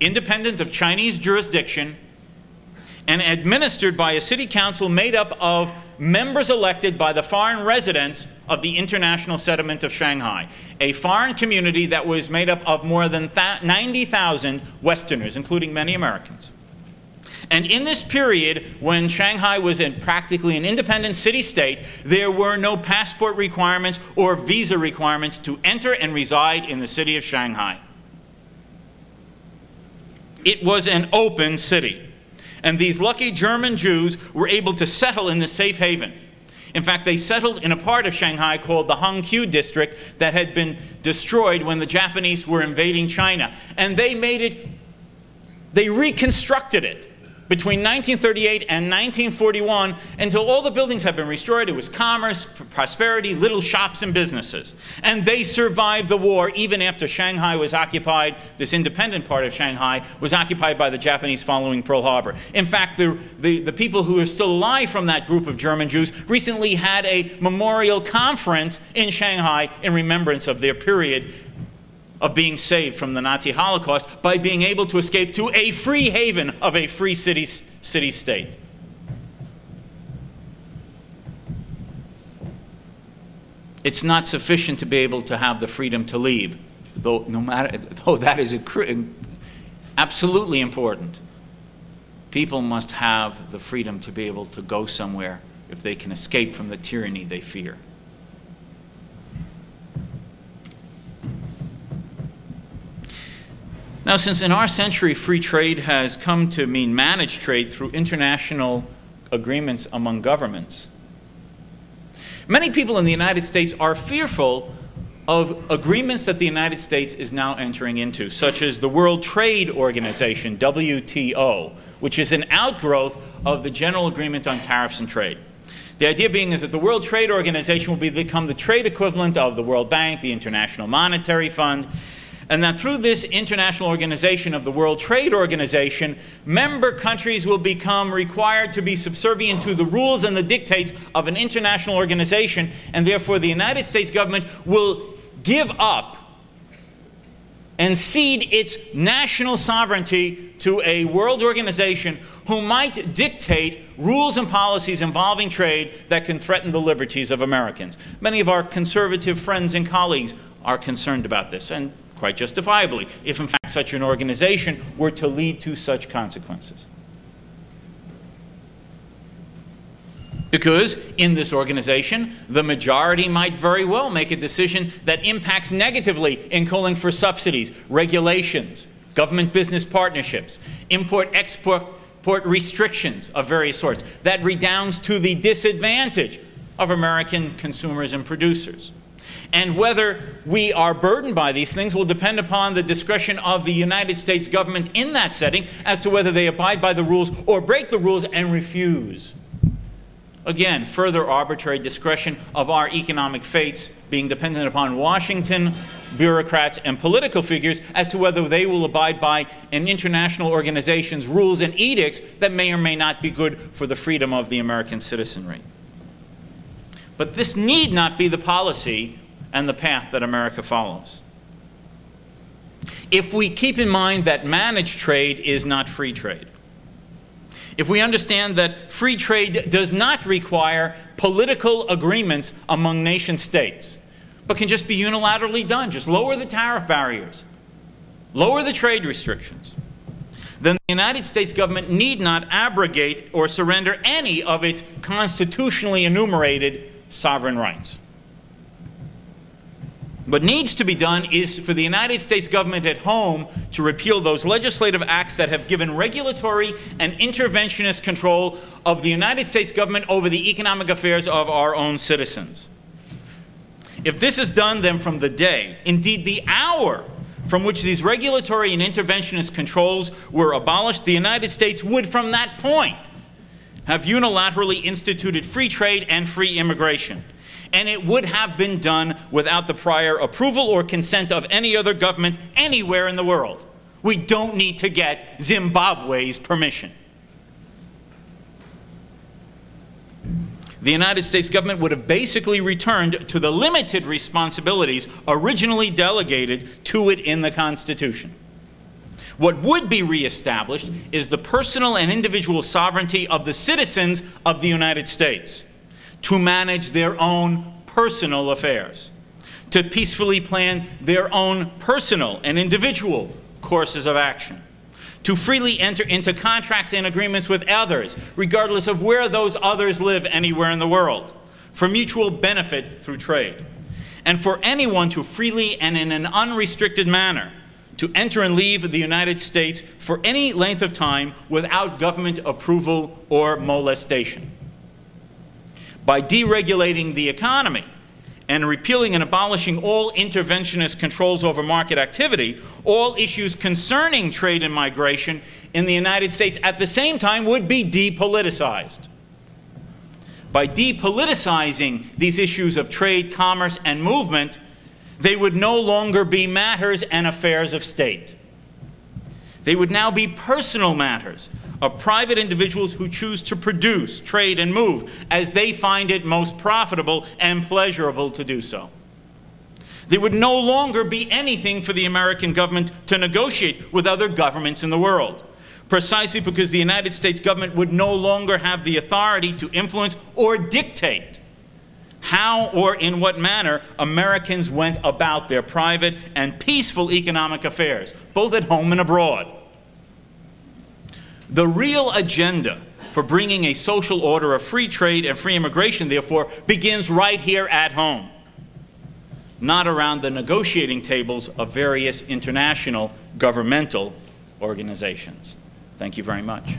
independent of Chinese jurisdiction and administered by a city council made up of members elected by the foreign residents of the International Settlement of Shanghai, a foreign community that was made up of more than 90,000 Westerners, including many Americans. And in this period, when Shanghai was in practically an independent city state, there were no passport requirements or visa requirements to enter and reside in the city of Shanghai. It was an open city. And these lucky German Jews were able to settle in this safe haven. In fact, they settled in a part of Shanghai called the Hongqiu district that had been destroyed when the Japanese were invading China. And they made it, they reconstructed it between 1938 and 1941 until all the buildings had been restored. It was commerce, prosperity, little shops and businesses. And they survived the war even after Shanghai was occupied, this independent part of Shanghai was occupied by the Japanese following Pearl Harbor. In fact, the, the, the people who are still alive from that group of German Jews recently had a memorial conference in Shanghai in remembrance of their period of being saved from the Nazi Holocaust by being able to escape to a free haven of a free city, city state. It's not sufficient to be able to have the freedom to leave, though, no matter, (laughs) though that is absolutely important. People must have the freedom to be able to go somewhere if they can escape from the tyranny they fear. Now, since in our century free trade has come to mean managed trade through international agreements among governments, many people in the United States are fearful of agreements that the United States is now entering into, such as the World Trade Organization, WTO, which is an outgrowth of the General Agreement on Tariffs and Trade. The idea being is that the World Trade Organization will become the trade equivalent of the World Bank, the International Monetary Fund, and that through this international organization of the World Trade Organization, member countries will become required to be subservient to the rules and the dictates of an international organization, and therefore the United States government will give up and cede its national sovereignty to a world organization who might dictate rules and policies involving trade that can threaten the liberties of Americans. Many of our conservative friends and colleagues are concerned about this, and quite justifiably, if in fact such an organization were to lead to such consequences. Because in this organization, the majority might very well make a decision that impacts negatively in calling for subsidies, regulations, government business partnerships, import export restrictions of various sorts. That redounds to the disadvantage of American consumers and producers. And whether we are burdened by these things will depend upon the discretion of the United States government in that setting as to whether they abide by the rules or break the rules and refuse. Again, further arbitrary discretion of our economic fates being dependent upon Washington bureaucrats and political figures as to whether they will abide by an international organization's rules and edicts that may or may not be good for the freedom of the American citizenry. But this need not be the policy and the path that America follows. If we keep in mind that managed trade is not free trade, if we understand that free trade does not require political agreements among nation states, but can just be unilaterally done, just lower the tariff barriers, lower the trade restrictions, then the United States government need not abrogate or surrender any of its constitutionally enumerated sovereign rights. What needs to be done is for the United States government at home to repeal those legislative acts that have given regulatory and interventionist control of the United States government over the economic affairs of our own citizens. If this is done, then from the day, indeed the hour, from which these regulatory and interventionist controls were abolished, the United States would, from that point, have unilaterally instituted free trade and free immigration and it would have been done without the prior approval or consent of any other government anywhere in the world. We don't need to get Zimbabwe's permission. The United States government would have basically returned to the limited responsibilities originally delegated to it in the Constitution. What would be reestablished is the personal and individual sovereignty of the citizens of the United States to manage their own personal affairs, to peacefully plan their own personal and individual courses of action, to freely enter into contracts and agreements with others, regardless of where those others live anywhere in the world, for mutual benefit through trade, and for anyone to freely and in an unrestricted manner to enter and leave the United States for any length of time without government approval or molestation by deregulating the economy and repealing and abolishing all interventionist controls over market activity, all issues concerning trade and migration in the United States at the same time would be depoliticized. By depoliticizing these issues of trade, commerce, and movement, they would no longer be matters and affairs of state. They would now be personal matters of private individuals who choose to produce, trade, and move as they find it most profitable and pleasurable to do so. There would no longer be anything for the American government to negotiate with other governments in the world, precisely because the United States government would no longer have the authority to influence or dictate how or in what manner Americans went about their private and peaceful economic affairs, both at home and abroad. The real agenda for bringing a social order of free trade and free immigration, therefore, begins right here at home, not around the negotiating tables of various international governmental organizations. Thank you very much.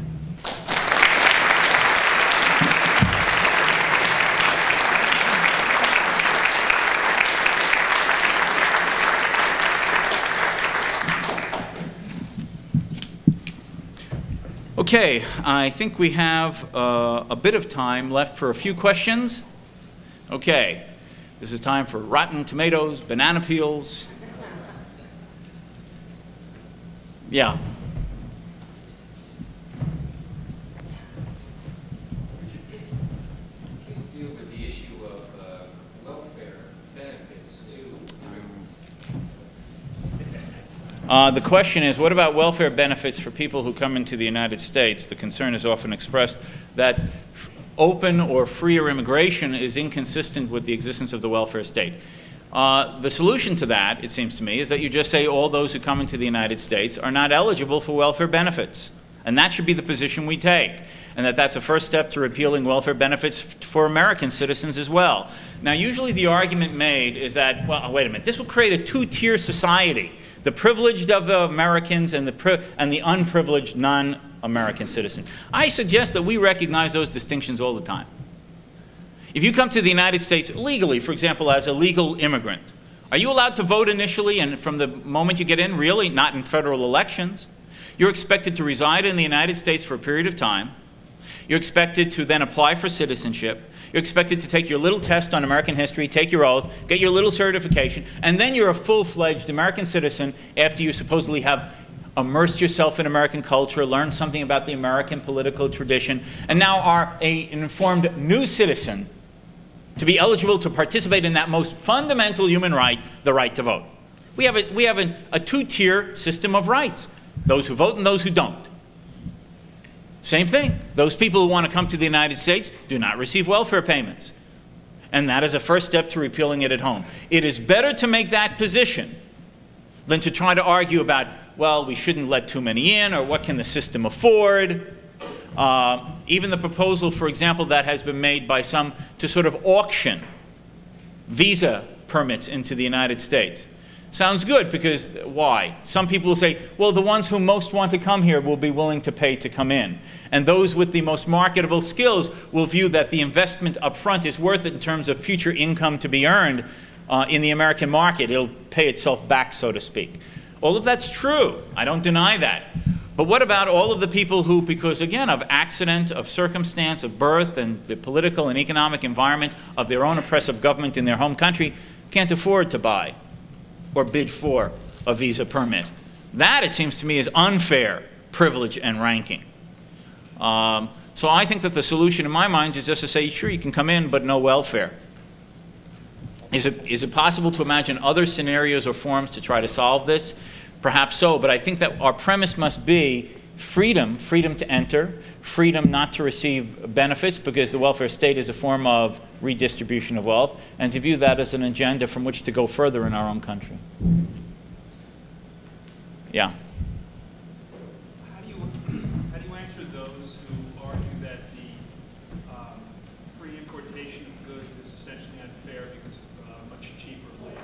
Okay, I think we have uh, a bit of time left for a few questions. Okay, this is time for rotten tomatoes, banana peels. Yeah. Uh, the question is, what about welfare benefits for people who come into the United States? The concern is often expressed that open or freer immigration is inconsistent with the existence of the welfare state. Uh, the solution to that, it seems to me, is that you just say all those who come into the United States are not eligible for welfare benefits. And that should be the position we take. And that that's a first step to repealing welfare benefits for American citizens as well. Now, usually the argument made is that, well, wait a minute, this will create a two tier society the privileged of Americans and the, and the unprivileged non American citizen. I suggest that we recognize those distinctions all the time. If you come to the United States legally, for example, as a legal immigrant, are you allowed to vote initially and from the moment you get in? Really? Not in federal elections. You're expected to reside in the United States for a period of time. You're expected to then apply for citizenship. You're expected to take your little test on American history, take your oath, get your little certification, and then you're a full-fledged American citizen after you supposedly have immersed yourself in American culture, learned something about the American political tradition, and now are a, an informed new citizen to be eligible to participate in that most fundamental human right, the right to vote. We have a, we have a, a two-tier system of rights, those who vote and those who don't. Same thing. Those people who want to come to the United States do not receive welfare payments. And that is a first step to repealing it at home. It is better to make that position than to try to argue about, well, we shouldn't let too many in, or what can the system afford. Uh, even the proposal, for example, that has been made by some to sort of auction visa permits into the United States. Sounds good because why? Some people will say, well, the ones who most want to come here will be willing to pay to come in. And those with the most marketable skills will view that the investment up front is worth it in terms of future income to be earned uh, in the American market. It'll pay itself back, so to speak. All of that's true. I don't deny that. But what about all of the people who, because again, of accident, of circumstance, of birth, and the political and economic environment of their own oppressive government in their home country, can't afford to buy or bid for a visa permit. That, it seems to me, is unfair privilege and ranking. Um, so I think that the solution in my mind is just to say, sure, you can come in, but no welfare. Is it, is it possible to imagine other scenarios or forms to try to solve this? Perhaps so, but I think that our premise must be freedom, freedom to enter, freedom not to receive benefits because the welfare state is a form of redistribution of wealth, and to view that as an agenda from which to go further in our own country. Yeah. How do you, how do you answer those who argue that the um, free importation of goods is essentially unfair because of uh, much cheaper labor?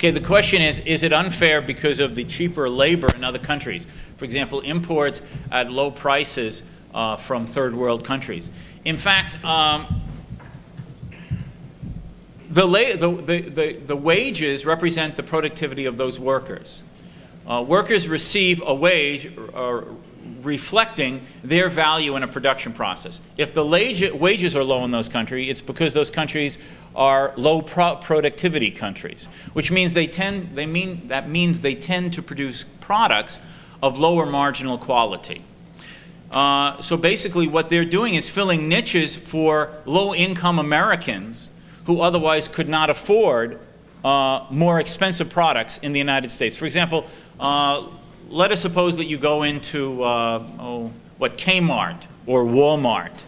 Okay, the question is, is it unfair because of the cheaper labor in other countries? For example, imports at low prices uh, from third world countries. In fact, um, the, the, the, the, wages represent the productivity of those workers. Uh, workers receive a wage uh, reflecting their value in a production process. If the wages are low in those countries, it's because those countries are low pro productivity countries, which means they tend, they mean, that means they tend to produce products of lower marginal quality. Uh, so basically what they're doing is filling niches for low-income Americans who otherwise could not afford uh, more expensive products in the United States. For example, uh, let us suppose that you go into, uh, oh, what, Kmart or Walmart.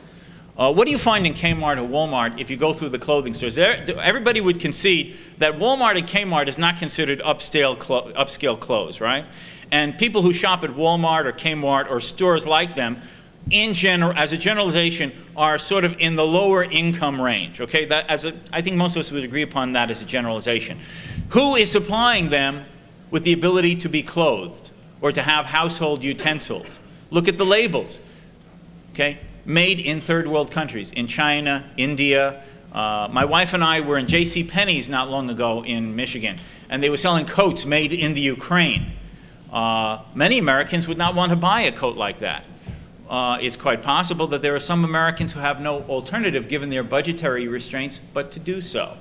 Uh, what do you find in Kmart or Walmart if you go through the clothing stores? There, everybody would concede that Walmart and Kmart is not considered upscale, clo upscale clothes, right? And people who shop at Walmart or Kmart or stores like them, in general, as a generalization, are sort of in the lower income range. Okay, that as a, I think most of us would agree upon that as a generalization. Who is supplying them with the ability to be clothed or to have household utensils? Look at the labels. Okay, made in third world countries, in China, India. Uh, my wife and I were in J.C. Penney's not long ago in Michigan, and they were selling coats made in the Ukraine. Uh, many Americans would not want to buy a coat like that. Uh, it's quite possible that there are some Americans who have no alternative given their budgetary restraints but to do so.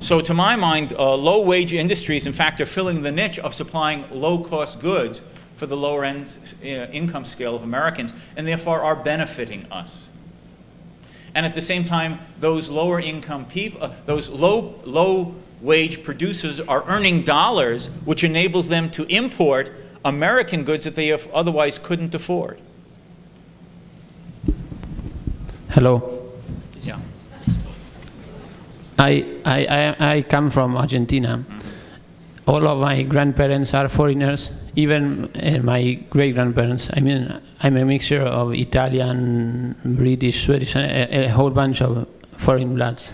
So to my mind, uh, low-wage industries, in fact, are filling the niche of supplying low-cost goods for the lower-end uh, income scale of Americans, and therefore are benefiting us. And at the same time, those lower-income people, uh, those low, low-wage producers are earning dollars, which enables them to import American goods that they otherwise couldn't afford. Hello. Yeah. I, I, I, come from Argentina. Mm-hmm. All of my grandparents are foreigners, even uh, my great grandparents. I mean, I'm a mixture of Italian, British, Swedish, a, a whole bunch of foreign bloods.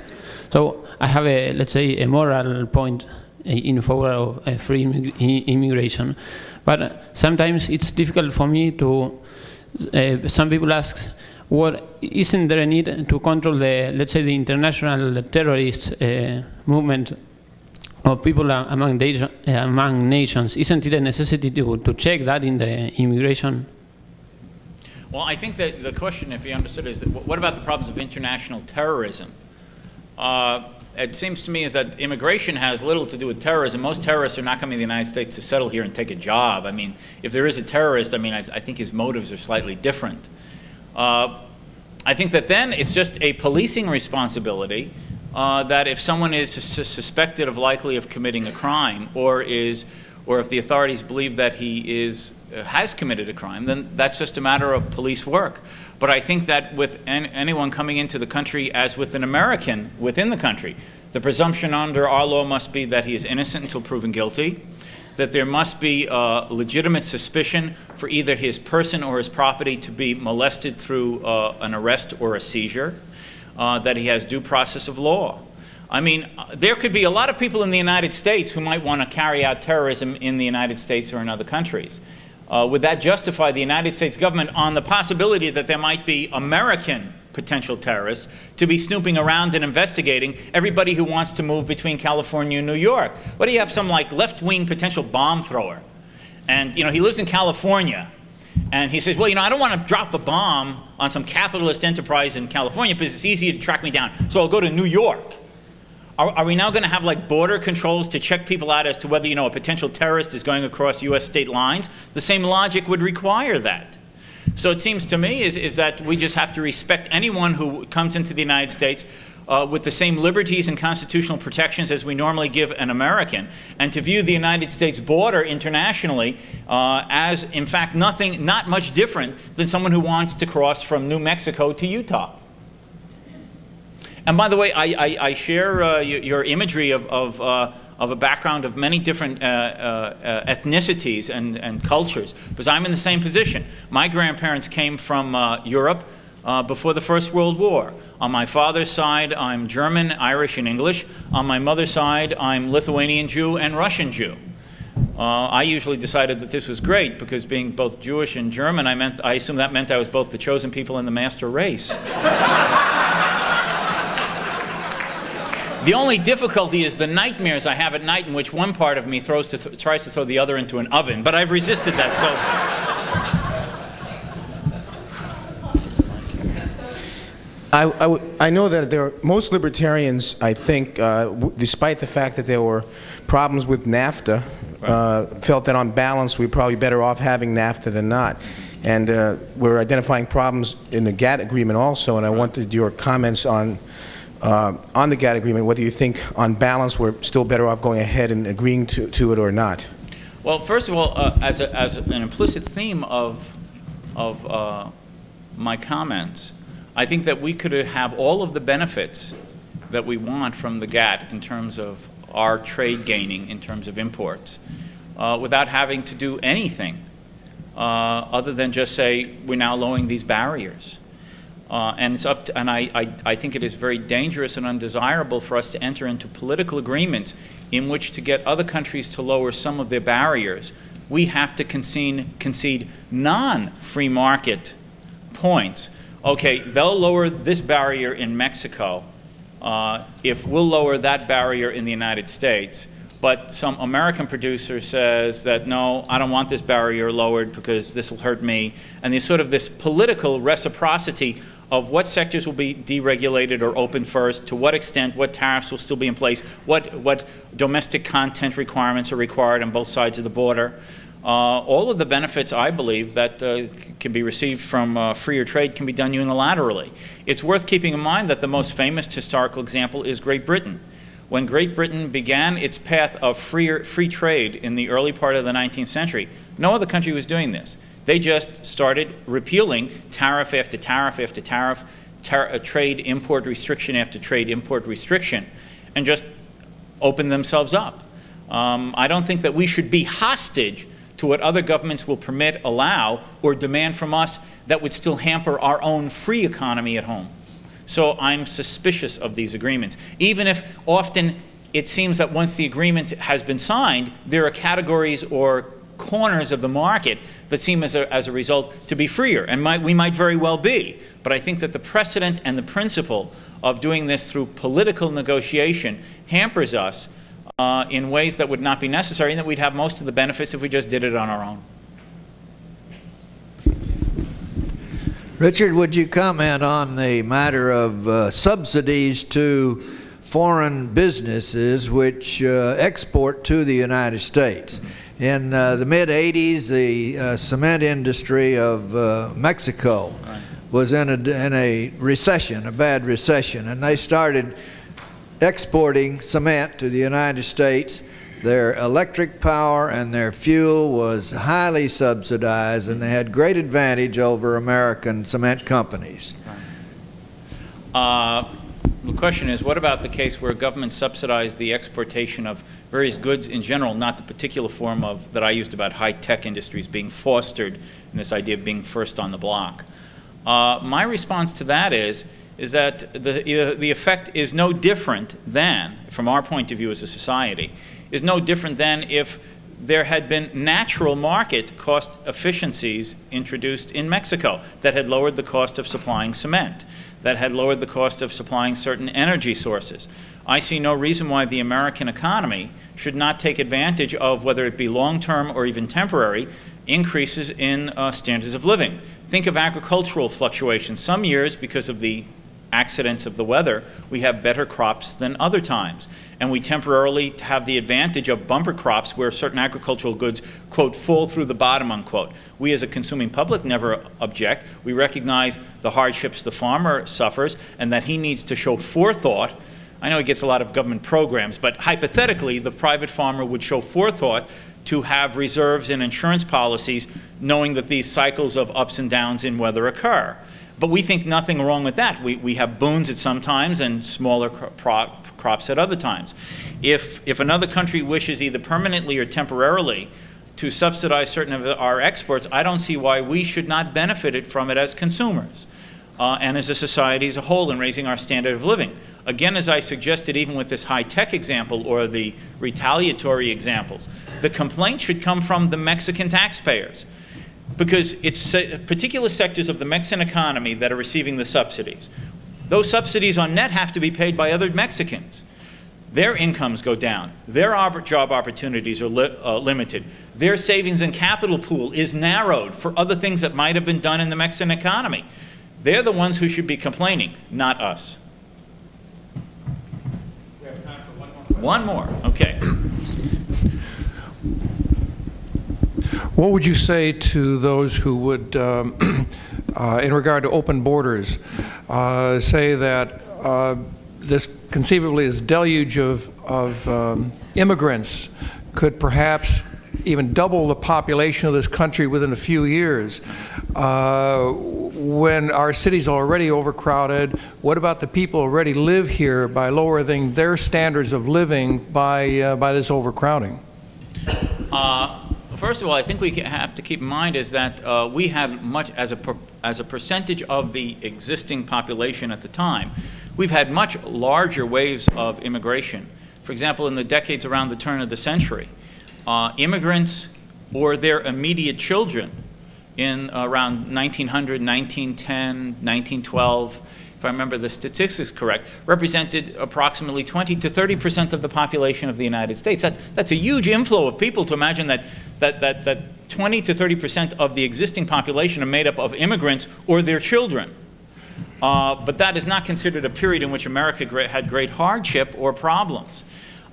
So I have a, let's say, a moral point in favor of uh, free immigration. But sometimes it's difficult for me to, uh, some people ask, what isn't there a need to control the, let's say, the international terrorist uh, movement of people among, uh, among nations? Isn't it a necessity to, to check that in the immigration? Well, I think that the question, if you understood, is what about the problems of international terrorism? Uh, it seems to me is that immigration has little to do with terrorism. Most terrorists are not coming to the United States to settle here and take a job. I mean, if there is a terrorist, I mean, I, I think his motives are slightly different. Uh, I think that then it's just a policing responsibility uh, that if someone is suspected of likely of committing a crime or is or if the authorities believe that he is uh, has committed a crime, then that's just a matter of police work. But I think that with an, anyone coming into the country as with an American within the country, the presumption under our law must be that he is innocent until proven guilty that there must be uh, legitimate suspicion for either his person or his property to be molested through uh, an arrest or a seizure, uh, that he has due process of law. I mean, there could be a lot of people in the United States who might want to carry out terrorism in the United States or in other countries. Uh, would that justify the United States government on the possibility that there might be American potential terrorists to be snooping around and investigating everybody who wants to move between California and New York. What do you have some like left-wing potential bomb thrower? And you know, he lives in California. And he says, well, you know, I don't want to drop a bomb on some capitalist enterprise in California because it's easier to track me down. So I'll go to New York. Are, are we now going to have like border controls to check people out as to whether, you know, a potential terrorist is going across U.S. state lines? The same logic would require that. So it seems to me is, is that we just have to respect anyone who comes into the United States uh, with the same liberties and constitutional protections as we normally give an American, and to view the United States border internationally uh, as, in fact, nothing, not much different than someone who wants to cross from New Mexico to Utah. And by the way, I, I, I share uh, your imagery of, of uh, of a background of many different uh, uh, ethnicities and, and cultures, because I'm in the same position. My grandparents came from Europe uh, before the First World War. On my father's side, I'm German, Irish, and English. On my mother's side, I'm Lithuanian Jew and Russian Jew. Uh, I usually decided that this was great because being both Jewish and German, I, meant, I assumed that meant I was both the chosen people and the master race. The only difficulty is the nightmares I have at night in which one part of me throws to th tries to throw the other into an oven, but I've resisted that so I, I, I, know that there are, most libertarians, I think, uh, despite the fact that there were problems with NAFTA, uh, felt that on balance we're probably better off having NAFTA than not. And uh, we're identifying problems in the GATT agreement also, and I wanted your comments on uh, on the GATT agreement, whether you think on balance we're still better off going ahead and agreeing to, to it or not. Well, first of all, uh, as, a, as an implicit theme of, of uh, my comments, I think that we could have all of the benefits that we want from the GATT in terms of our trade gaining in terms of imports uh, without having to do anything uh, other than just say we're now lowering these barriers. Uh, and it's up to, and I, I, I, think it is very dangerous and undesirable for us to enter into political agreements in which to get other countries to lower some of their barriers. We have to concede, concede non-free market points. Okay, they'll lower this barrier in Mexico uh, if we'll lower that barrier in the United States. But some American producer says that, no, I don't want this barrier lowered because this will hurt me. And there's sort of this political reciprocity of what sectors will be deregulated or open first, to what extent, what tariffs will still be in place, what, what domestic content requirements are required on both sides of the border. Uh, all of the benefits, I believe, that uh, can be received from uh, freer trade can be done unilaterally. It's worth keeping in mind that the most famous historical example is Great Britain. When Great Britain began its path of freer, free trade in the early part of the 19th century, no other country was doing this. They just started repealing tariff after tariff after tariff, tar trade import restriction after trade import restriction, and just opened themselves up. Um, I don't think that we should be hostage to what other governments will permit, allow, or demand from us that would still hamper our own free economy at home. So I'm suspicious of these agreements. Even if often it seems that once the agreement has been signed, there are categories or corners of the market that seem as a, as a result to be freer, and might, we might very well be. But I think that the precedent and the principle of doing this through political negotiation hampers us uh, in ways that would not be necessary and that we'd have most of the benefits if we just did it on our own. Richard, would you comment on the matter of uh, subsidies to foreign businesses which uh, export to the United States? In uh, the mid 80s, the uh, cement industry of uh, Mexico was in a, in a recession, a bad recession, and they started exporting cement to the United States. Their electric power and their fuel was highly subsidized, and they had great advantage over American cement companies. Uh, the question is, what about the case where government subsidized the exportation of various goods in general, not the particular form of that I used about high-tech industries being fostered and this idea of being first on the block? Uh, my response to that is, is that the, the effect is no different than, from our point of view as a society, is no different than if there had been natural market cost efficiencies introduced in Mexico that had lowered the cost of supplying cement, that had lowered the cost of supplying certain energy sources. I see no reason why the American economy should not take advantage of, whether it be long-term or even temporary, increases in uh, standards of living. Think of agricultural fluctuations. Some years, because of the accidents of the weather, we have better crops than other times. And we temporarily have the advantage of bumper crops where certain agricultural goods, quote, fall through the bottom, unquote. We as a consuming public never object. We recognize the hardships the farmer suffers and that he needs to show forethought. I know he gets a lot of government programs, but hypothetically, the private farmer would show forethought to have reserves and insurance policies knowing that these cycles of ups and downs in weather occur. But we think nothing wrong with that. We, we have boons at some times and smaller cro crops at other times. If, if another country wishes either permanently or temporarily to subsidize certain of our exports, I don't see why we should not benefit from it as consumers uh, and as a society as a whole in raising our standard of living. Again, as I suggested, even with this high-tech example or the retaliatory examples, the complaint should come from the Mexican taxpayers because it's particular sectors of the Mexican economy that are receiving the subsidies. Those subsidies on net have to be paid by other Mexicans. Their incomes go down. Their job opportunities are li uh, limited. Their savings and capital pool is narrowed for other things that might have been done in the Mexican economy. They're the ones who should be complaining, not us. We have time for one more. One more, okay. (coughs) (coughs) What would you say to those who would, um, (clears throat) uh, in regard to open borders, uh, say that uh, this conceivably this deluge of, of um, immigrants could perhaps even double the population of this country within a few years. Uh, when our cities are already overcrowded, what about the people already live here by lowering their standards of living by, uh, by this overcrowding? Uh, first of all, I think we have to keep in mind is that uh, we had much, as a, per, as a percentage of the existing population at the time, we've had much larger waves of immigration. For example, in the decades around the turn of the century, uh, immigrants or their immediate children in around 1900, 1910, 1912, if I remember the statistics correct, represented approximately 20 to 30 percent of the population of the United States. That's, that's a huge inflow of people to imagine that, that, that, that 20 to 30 percent of the existing population are made up of immigrants or their children. Uh, but that is not considered a period in which America had great hardship or problems.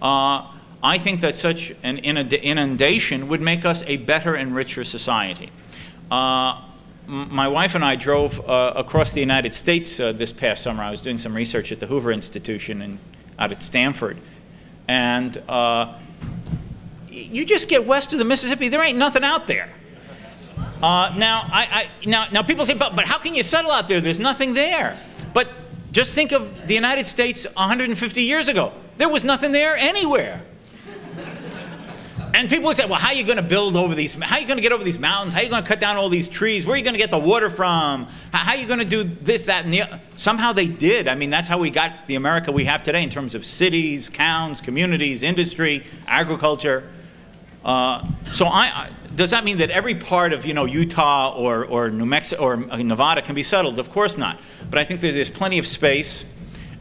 Uh, I think that such an inundation would make us a better and richer society. Uh, my wife and I drove uh, across the United States uh, this past summer. I was doing some research at the Hoover Institution in, out at Stanford. And uh, you just get west of the Mississippi, there ain't nothing out there. Uh, now, I, I, now, now, people say, but, but how can you settle out there? There's nothing there. But just think of the United States 150 years ago. There was nothing there anywhere. And people would say, well, how are you going to build over these, how are you going to get over these mountains? How are you going to cut down all these trees? Where are you going to get the water from? How, are you going to do this, that, and the other? Somehow they did. I mean, that's how we got the America we have today in terms of cities, towns, communities, industry, agriculture. Uh, so I, does that mean that every part of, you know, Utah or, or New Mexico or Nevada can be settled? Of course not. But I think that there's plenty of space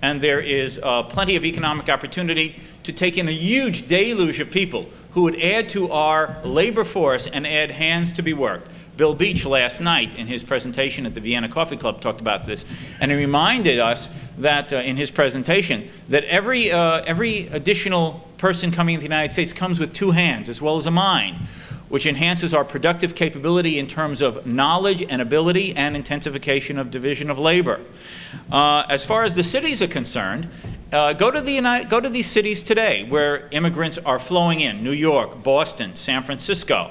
and there is uh, plenty of economic opportunity to take in a huge deluge of people who would add to our labor force and add hands to be worked. Bill Beach last night in his presentation at the Vienna Coffee Club talked about this, and he reminded us that uh, in his presentation that every, uh, every additional person coming to the United States comes with two hands as well as a mind, which enhances our productive capability in terms of knowledge and ability and intensification of division of labor. Uh, as far as the cities are concerned, uh, go, to the United, go to these cities today where immigrants are flowing in New York, Boston, San Francisco.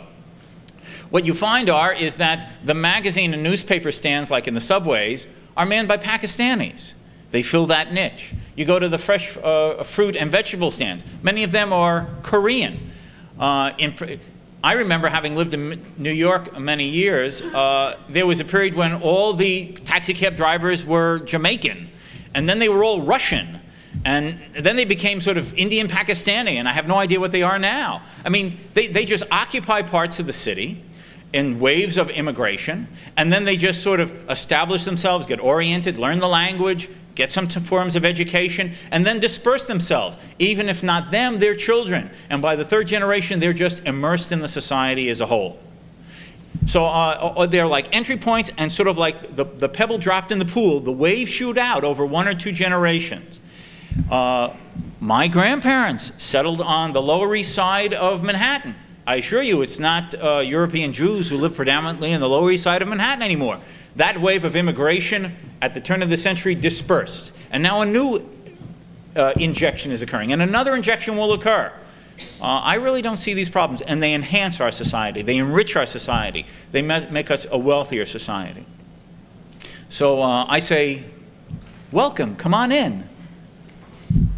What you find are is that the magazine and newspaper stands, like in the subways, are manned by Pakistanis. They fill that niche. You go to the fresh uh, fruit and vegetable stands. Many of them are Korean. Uh, in, I remember having lived in New York many years, uh, there was a period when all the taxi cab drivers were Jamaican, and then they were all Russian. And then they became sort of Indian Pakistani, and I have no idea what they are now. I mean, they, they just occupy parts of the city in waves of immigration, and then they just sort of establish themselves, get oriented, learn the language, get some forms of education, and then disperse themselves. Even if not them, their children. And by the third generation, they're just immersed in the society as a whole. So uh, uh they're like entry points and sort of like the, the pebble dropped in the pool, the waves shoot out over one or two generations. Uh, my grandparents settled on the Lower East Side of Manhattan. I assure you, it's not uh, European Jews who live predominantly in the Lower East Side of Manhattan anymore. That wave of immigration at the turn of the century dispersed. And now a new uh, injection is occurring, and another injection will occur. Uh, I really don't see these problems, and they enhance our society. They enrich our society. They make us a wealthier society. So uh, I say, welcome, come on in. Thank you.